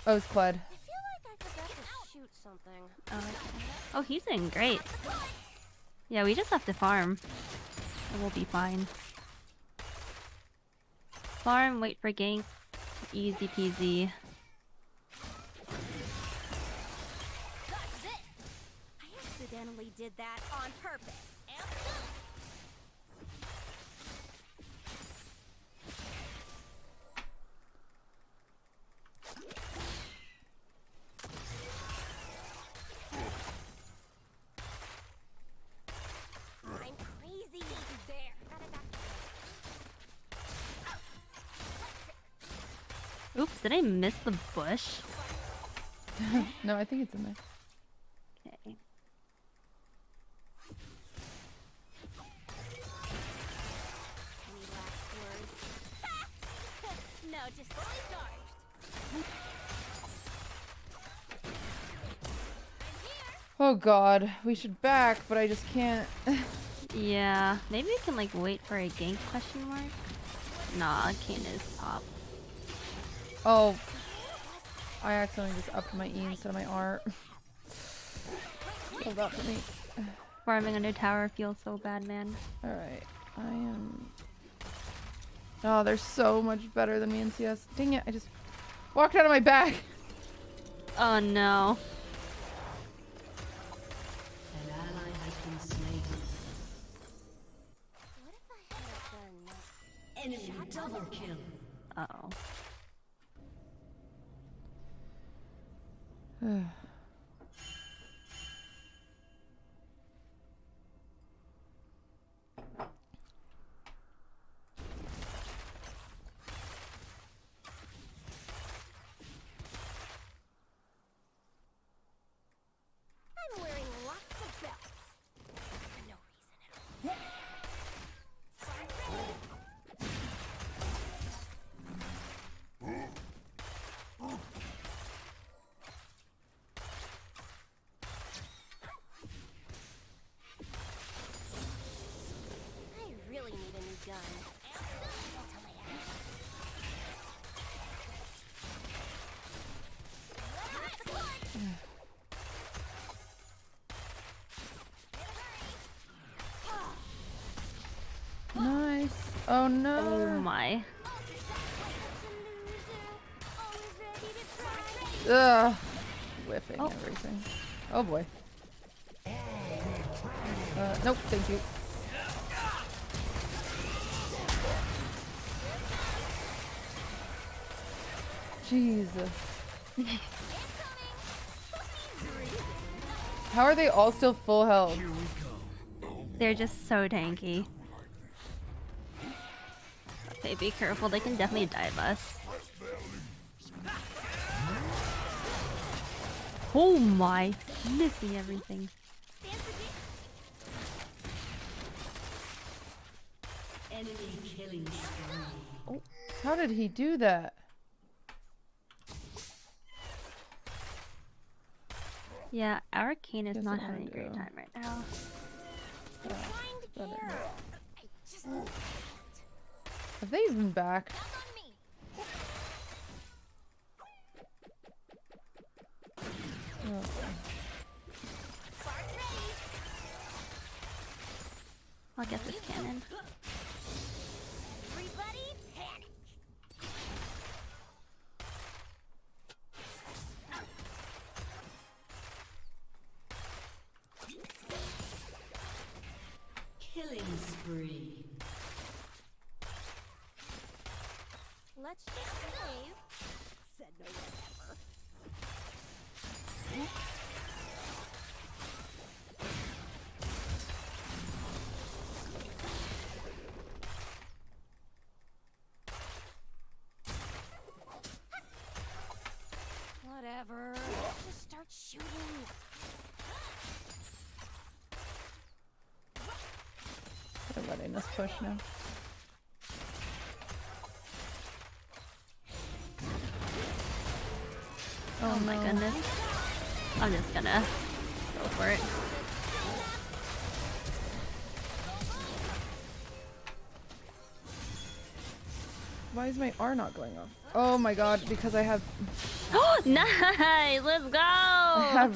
oh, it's Kled. I feel like I forgot to shoot something. Oh, oh, he's doing great. Yeah, we just have to farm. And we'll be fine. Farm, wait for gank. Easy peasy. I accidentally did that on purpose. And I'm crazy. There. Got it back. Oops, did I miss the bush? No, I think it's in there. Okay. Any last words? no, just fully charged. Oh god, we should back, but I just can't. Yeah, maybe we can like wait for a gank question mark? Nah, Kayn is top. Oh, I accidentally just upped my E instead of my R. Hold that for me. Farming under tower feels so bad, man. Alright, I am. Oh, they're so much better than me in CS. Dang it, I just walked out of my back. Oh no. An ally Uh. Oh no. Oh my. Ugh. Whiffing Oh. everything. Oh boy. Uh, nope, thank you. Jesus. How are they all still full health? They're just so tanky. Okay, be careful. They can definitely dive us. Oh my. Missing everything. Enemy killing spree. How did he do that? Yeah, our Kayn is Guess not having a great time right now. Better. I just found Have they even back? on me. Oh, okay. I'll get this cannon. Everybody panic. Killing spree. Let's just save. Said no one ever. Whatever. Just start shooting. They're letting us push now. Oh, oh, my no. goodness. I'm just gonna go for it. Why is my R not going off? Oh my god, because I have nice! Let's go! I have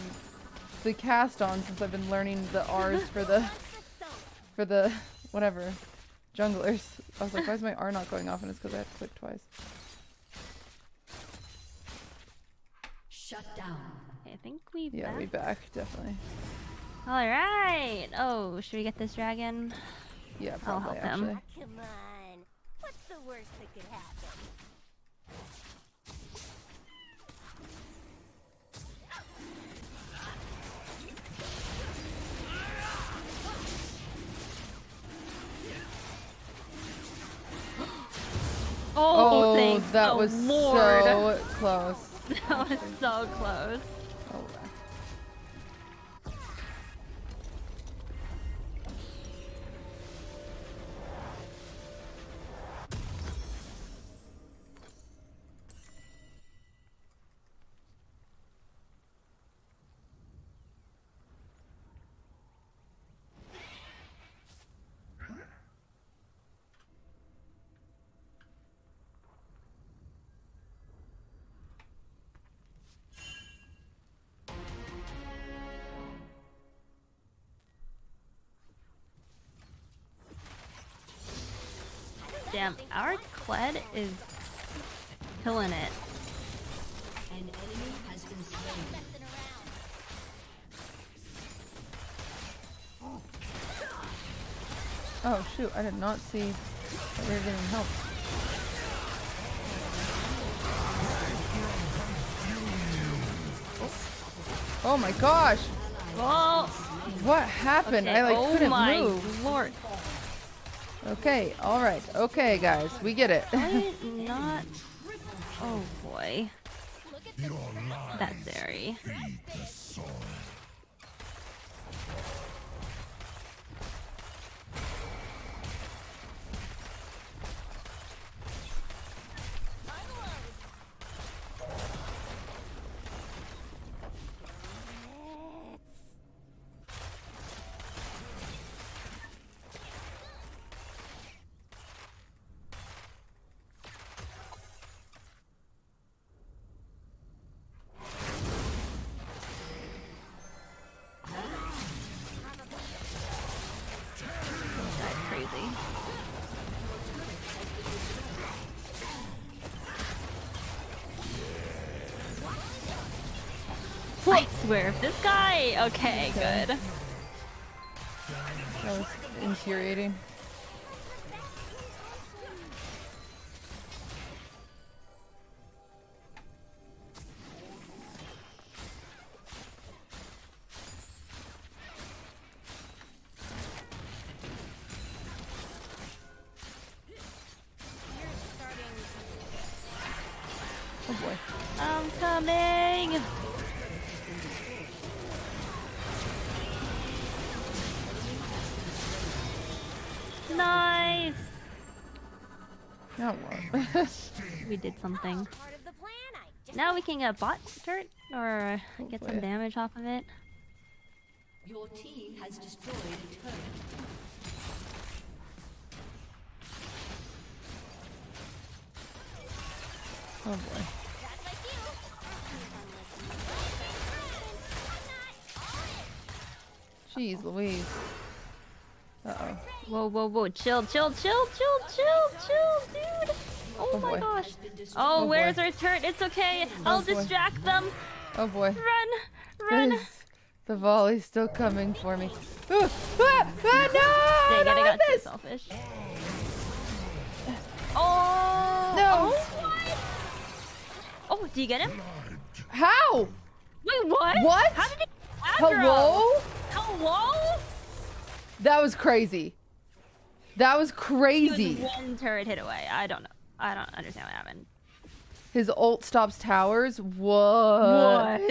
the cast on since I've been learning the R's for the for the whatever junglers. I was like, why is my R not going off? And it's because I had to click twice. Shut down. I think we Yeah, we back definitely. Alright! Oh, should we get this dragon? Yeah, I'll probably help him. actually. Ah, come on. What's the worst that could happen? Oh, oh thank that the was Lord. so close. that was so close. Damn, our Kled is killing it. An enemy has been slain. Oh shoot, I did not see that we were getting help. Oh, oh my gosh! Oh, What happened? okay. I like oh couldn't my move. lord. Okay, alright. Okay guys, we get it. I not. Oh boy. That's Zeri. If this guy. Okay, Okay. good. That was infuriating. Did something. Part of the plan. I just Now we can get bot turret or get some damage off of it. Your team has destroyed a turret. oh boy. that's like you. Jeez Louise. Uh oh. Whoa, whoa, whoa. Chill, chill, chill, chill, chill, chill, dude. Oh, Oh my boy. gosh. Has been destroyed. Oh, Oh where's boy. our turret? It's okay. I'll boy. distract them. Oh boy. Run, run. This- The volley's still coming for me. Ooh, ah, ah, no! Dang it, not I like got too this! selfish. Oh! No. Oh Oh, do you get him? How? Wait, what? What? How did he? Hello? Hello? That was crazy. That was crazy. was one turret hit away. I don't know. I don't understand what happened. His ult stops towers. What?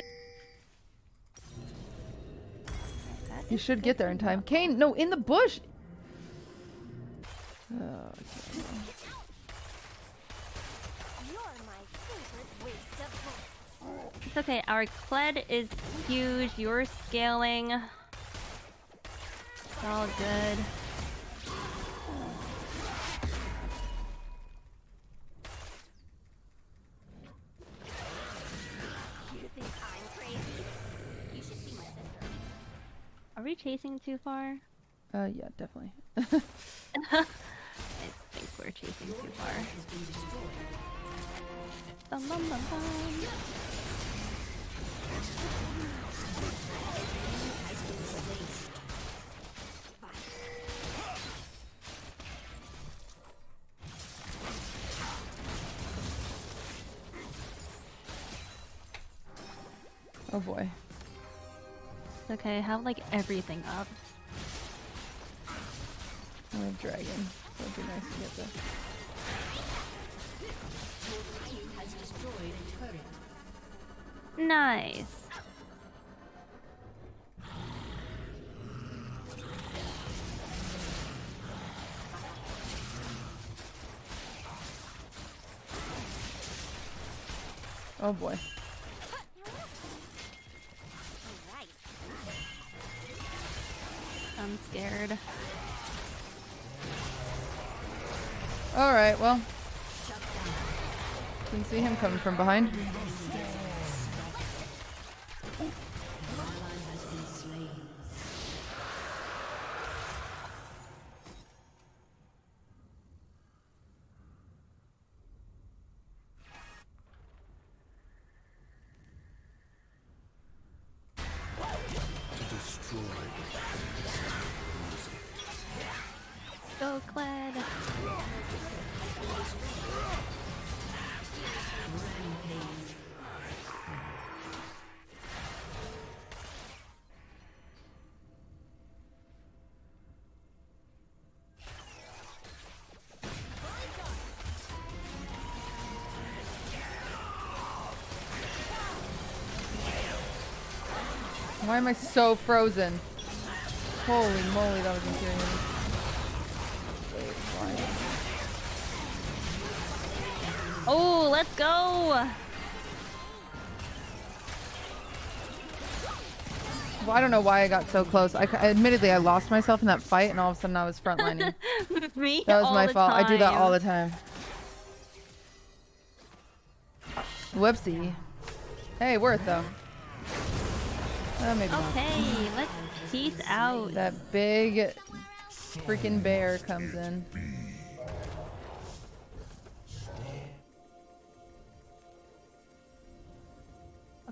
You should get there in time. Kayn, no, in the bush. Oh, okay. You're my favorite waste of bullets. It's okay. Our Kled is huge. You're scaling. It's all good. Are we chasing too far? Uh, yeah, definitely. I think we're chasing too far. Bum, bum, bum. Oh boy. Okay. Have like everything up. I have dragon. So it'd be nice to get the. Has destroyed a turret. Nice. Oh boy. I'm scared. All right. Well. Can see him coming from behind. Go, Kled. Why am I so frozen? Holy moly, that was infuriating. Oh, let's go. Well, I don't know why I got so close. I, admittedly, I lost myself in that fight, and all of a sudden I was frontlining. Me. That was my fault. I do that all the time. time. Whoopsie. Hey, worth though. Uh, maybe not. Okay, let's peace out. That big freaking bear comes in.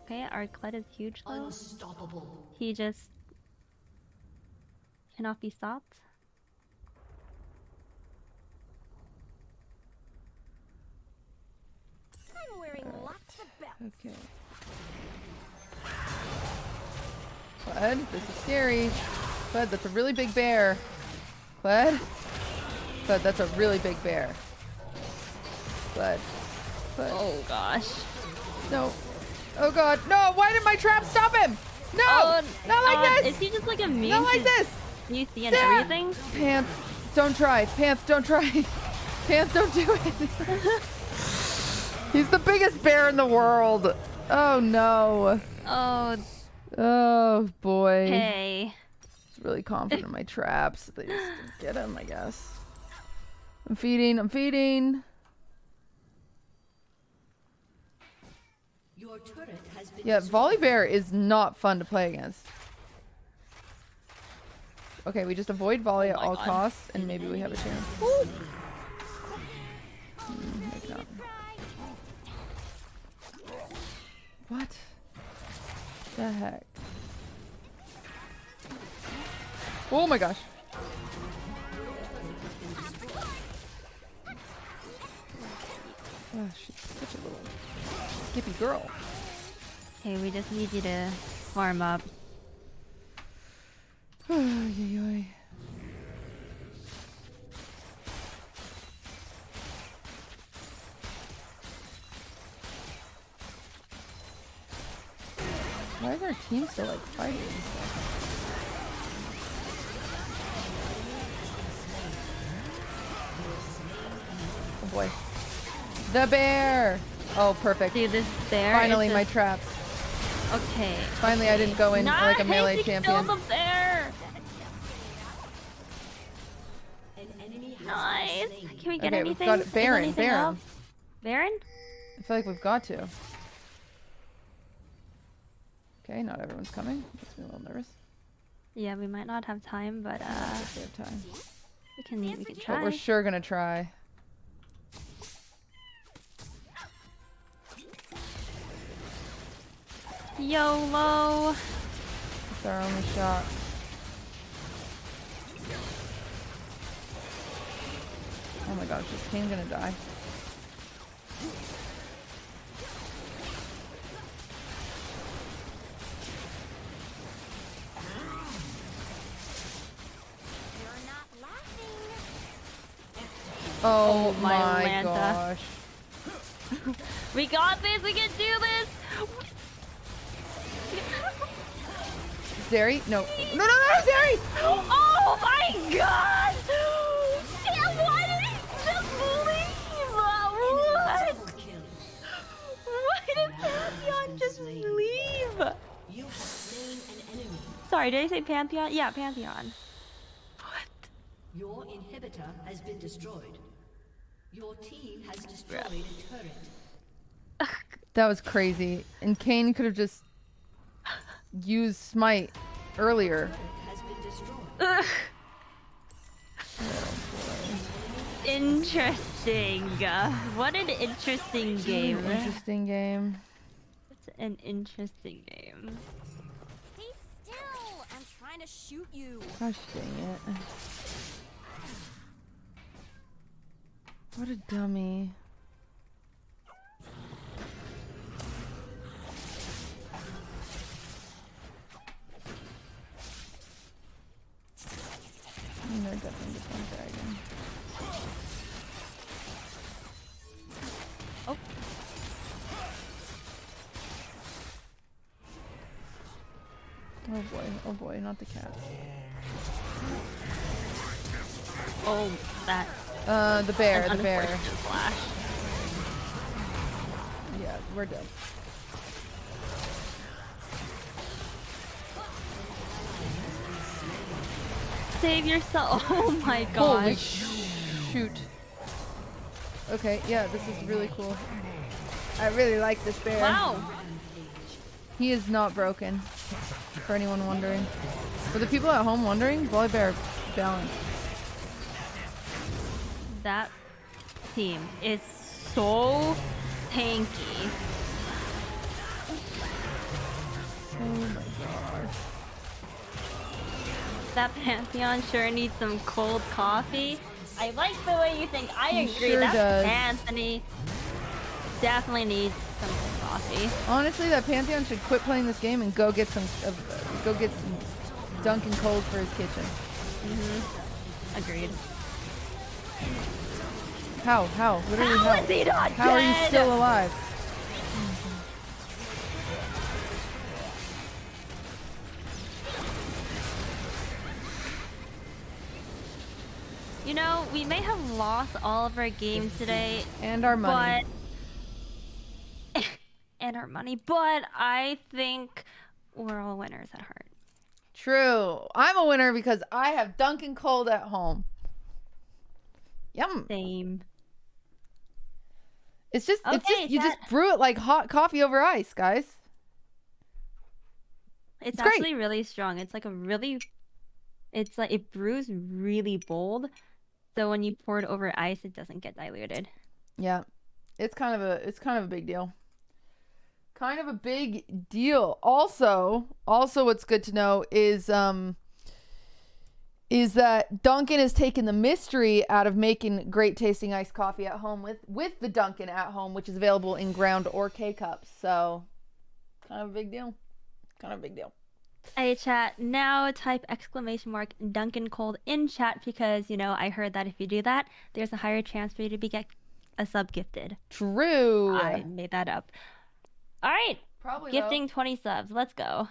Okay, our Kled is huge though. Unstoppable. He just cannot be stopped. I'm wearing lots of belts. Okay. Kled, this is scary. Kled, that's a really big bear. Kled? Kled, that's a really big bear. Kled. Kled. Oh gosh. No. Oh god. No, why did my trap stop him? No! Oh, not like uh, this! Is he just like a immune Not like this! UC and Yeah. everything? Pants, don't try. Pants, don't try. Pants, don't do it. He's the biggest bear in the world. Oh no. Oh, Oh boy. hey. It's really confident in my traps. They just didn't get him, I guess. I'm feeding, I'm feeding. Your turret has been Yeah. Volibear is not fun to play against. Okay, we just avoid volley oh at Oh my all God. costs, and maybe we have a chance. Hmm, maybe not. What? The heck? Oh my gosh. Oh, she's such a little Skippy girl. Okay, we just need you to farm up. Why is our team still like fighting and stuff? Oh boy. The bear! Oh, perfect. See this bear? Finally, my traps. Okay. Finally, I didn't go in like a melee champion. killed the bear. An enemy has Nice. Can we get Okay, we've anything? got it. Is Baron, anything Baron. else? Baron? I feel like we've got to. Okay, not everyone's coming. Makes me a little nervous. Yeah, we might not have time, but uh, we have time. we can we can But we're sure gonna try. YOLO. It's our only shot. Oh my gosh, is Kayn gonna die? You're not laughing. Oh, my my, gosh. We got this. We can do this. Zeri? No. No, no, no, Zeri! Oh my god! Damn, why did he just leave? What? Why did Pantheon just leave? You have slain an enemy. Sorry, did I say Pantheon? Yeah, Pantheon. What? Your inhibitor has been destroyed. Your team has destroyed a turret. That was crazy. And Kayn could have just used Smite earlier. Turret has been destroyed. Ugh. Interesting. Uh, what an interesting game. Interesting game. It's an interesting game. Stay still. I'm trying to shoot you. Gosh dang it. What a dummy. Mm, They're definitely just one dragon. Oh. Oh boy, oh boy, not the cat. Oh, that. Uh, the bear, the bear. flash. Yeah, we're dead. Save yourself. Oh my god. Holy gosh. shoot. Okay, yeah, this is really cool. I really like this bear. Wow. He is not broken. For anyone wondering. For the people at home wondering, Volibear balance. That team is so tanky. Oh my gosh. That Pantheon sure needs some cold coffee. I like the way you think. I He agree. sure that does. Anthony definitely needs some cold coffee. Honestly, that Pantheon should quit playing this game and go get some, uh, go get some Dunkin' Cold for his kitchen. Agreed. How? How? Literally How how? is he not How are you still alive? You know, we may have lost all of our games today, And our money. but and our money, but I think we're all winners at heart. True. I'm a winner because I have Dunkin' Cold at home. Yum. Same. It's just, it's just, you just brew it like hot coffee over ice, guys. It's, It's great. actually really strong. It's like a really, it's like it brews really bold. So when you pour it over ice, it doesn't get diluted. Yeah. It's kind of a, it's kind of a big deal. Kind of a big deal. Also, also what's good to know is, um, is that Dunkin' has taken the mystery out of making great tasting iced coffee at home with with the Dunkin' at home, which is available in ground or K cups. So, kind of a big deal. Kind of a big deal. Hey chat, now type exclamation mark Dunkin' Cold in chat because you know I heard that if you do that, there's a higher chance for you to be get a sub gifted. True. I made that up. All right, Probably though. gifting 20 subs. Let's go.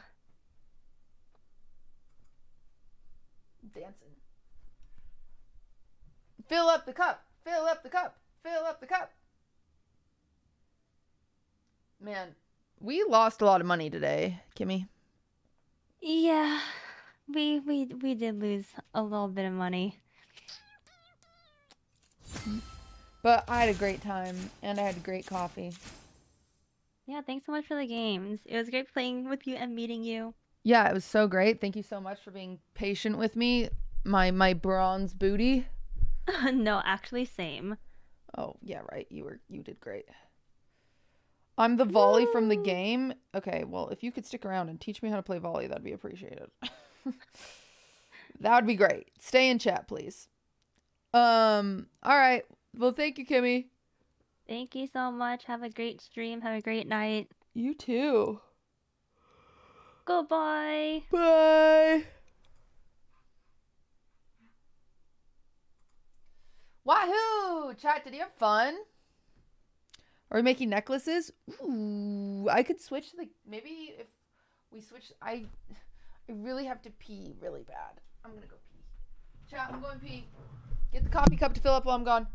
dancing. Fill up the cup. Fill up the cup. Fill up the cup. Man, we lost a lot of money today, Kimmy. Yeah, we we we did lose a little bit of money. But I had a great time and I had great coffee. Yeah, thanks so much for the games. It was great playing with you and meeting you. Yeah, it was so great. Thank you so much for being patient with me. My my bronze booty. no, actually, same. Oh, yeah, right. You were you did great. I'm the volley from the game. Okay, well, if you could stick around and teach me how to play volley, that'd be appreciated. that would be great. Stay in chat, please. Um, all right. Well, thank you, Kimmy. Thank you so much. Have a great stream. Have a great night. You too. Goodbye. Bye. Wahoo! Chat, did you have fun? Are we making necklaces? Ooh, I could switch the maybe if we switch I I really have to pee really bad. I'm gonna go pee. Chat, I'm going pee. Get the coffee cup to fill up while I'm gone.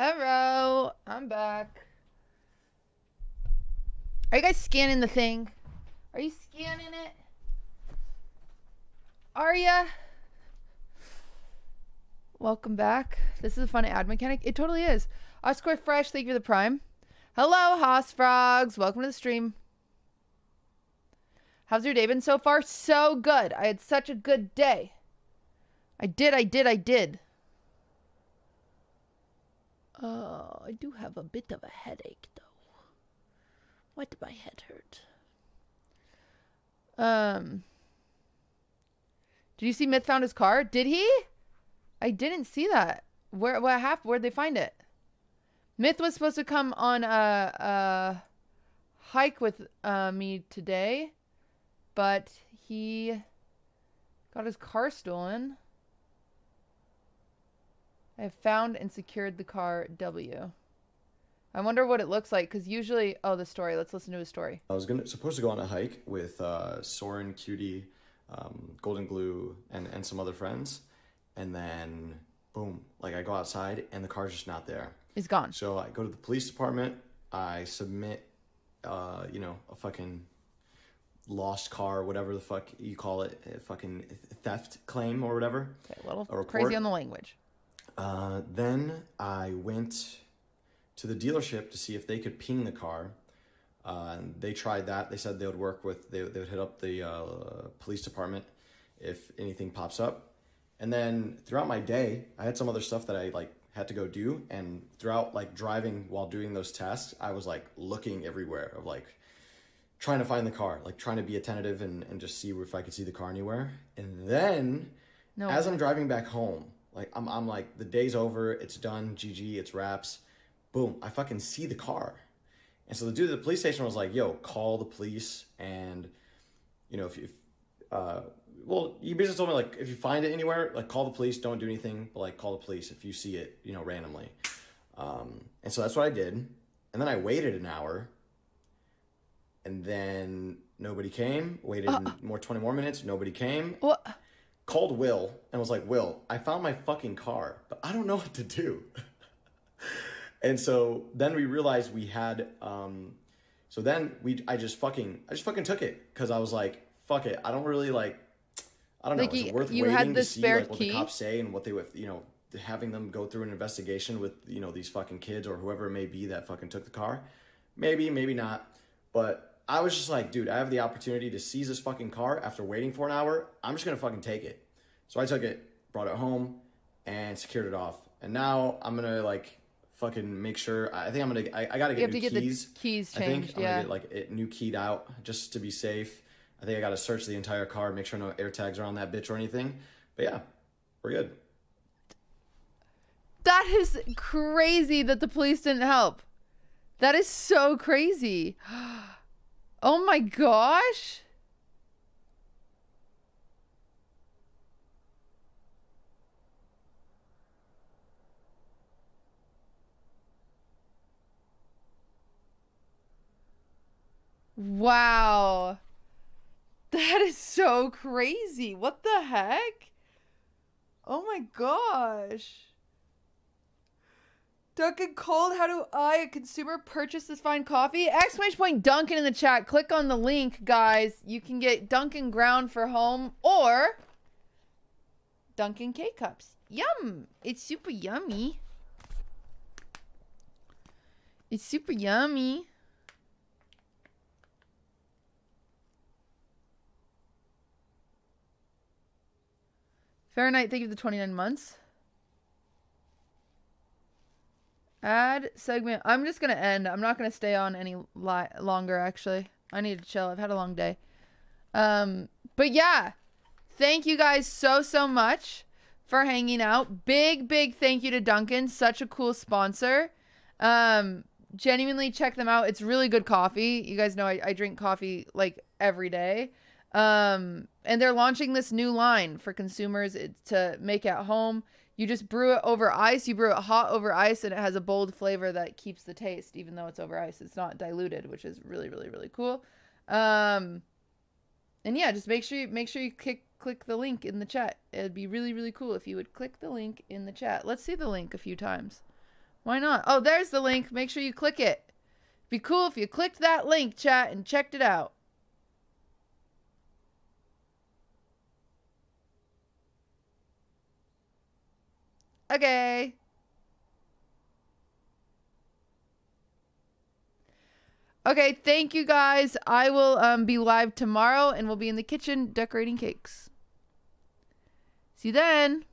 Hello, I'm back. Are you guys scanning the thing? Are you scanning it? Are ya? Welcome back. This is a fun ad mechanic. It totally is. Oscar Fresh, thank you for the prime. Hello, Haas Frogs. Welcome to the stream. How's your day been so far? So good. I had such a good day. I did, I did, I did. Oh, I do have a bit of a headache though. Why did my head hurt? Um Did you see Myth found his car? Did he? I didn't see that. Where what happened? Where'd they find it? Myth was supposed to come on a, a hike with uh, me today, but he got his car stolen. I have found and secured the car W. I wonder what it looks like because usually, oh, the story. Let's listen to his story. I was gonna supposed to go on a hike with uh, Soren, Cutie, um, Golden Glue, and and some other friends, and then boom, like I go outside and the car's just not there. It's gone. So I go to the police department. I submit, uh, you know, a fucking lost car, whatever the fuck you call it, a fucking theft claim or whatever. Okay, a little A crazy on the language. Uh, then I went to the dealership to see if they could ping the car. Uh, and they tried that. They said they would work with, they, they would hit up the uh, police department if anything pops up. And then throughout my day, I had some other stuff that I like had to go do. And throughout like driving while doing those tasks, I was like looking everywhere of like trying to find the car, like trying to be attentive and, and just see if I could see the car anywhere. And then No. as I'm driving back home, like I'm, I'm like the day's over, it's done, GG, it's wraps. Boom, I fucking see the car. And so the dude at the police station was like, "Yo, call the police." And you know, if you, uh, well, you basically told me like, if you find it anywhere, like call the police. Don't do anything, but like call the police if you see it, you know, randomly. Um, and so that's what I did. And then I waited an hour. And then nobody came. Waited more twenty more minutes. Nobody came What? Called Will and was like, Will, I found my fucking car, but I don't know what to do. and so then we realized we had, um, so then we, I just fucking, I just fucking took it because I was like, fuck it. I don't really like, I don't Like, know. Is you- it worth you waiting had the to see spare like what key? the cops say and what they would, you know, having them go through an investigation with, you know, these fucking kids or whoever it may be that fucking took the car? Maybe, maybe not. But I was just like, dude, I have the opportunity to seize this fucking car after waiting for an hour. I'm just gonna fucking take it. So I took it, brought it home, and secured it off. And now I'm gonna like fucking make sure. I think I'm gonna. I, I gotta get new to get keys. the keys I think changed. I'm yeah. gonna get like it new keyed out just to be safe. I think I gotta search the entire car, make sure no air tags are on that bitch or anything. But yeah, we're good. That is crazy that the police didn't help. That is so crazy. Oh my gosh. Wow. That is so crazy. What the heck? Oh my gosh. Dunkin' Cold, how do I, a consumer, purchase this fine coffee? Exclamation point Dunkin' in the chat. Click on the link, guys. You can get Dunkin' Ground for home or Dunkin' K Cups. Yum! It's super yummy. It's super yummy. Fahrenheit, thank you for the 29 months. Add segment. I'm just gonna end. I'm not gonna stay on any li- longer. Actually, I need to chill. I've had a long day. Um, but yeah, thank you guys so so much for hanging out. Big big thank you to Dunkin'. Such a cool sponsor. Um, genuinely check them out. It's really good coffee. You guys know I, I drink coffee like every day. Um, and they're launching this new line for consumers to make at home. You just brew it over ice. You brew it hot over ice, and it has a bold flavor that keeps the taste, even though it's over ice. It's not diluted, which is really, really, really cool. Um, and yeah, just make sure you make sure you click click the link in the chat. It'd be really, really cool if you would click the link in the chat. Let's see the link a few times. Why not? Oh, there's the link. Make sure you click it. Be cool if you clicked that link, chat, and checked it out. Okay. Okay, thank you guys. I will um, be live tomorrow and we'll be in the kitchen decorating cakes. See you then.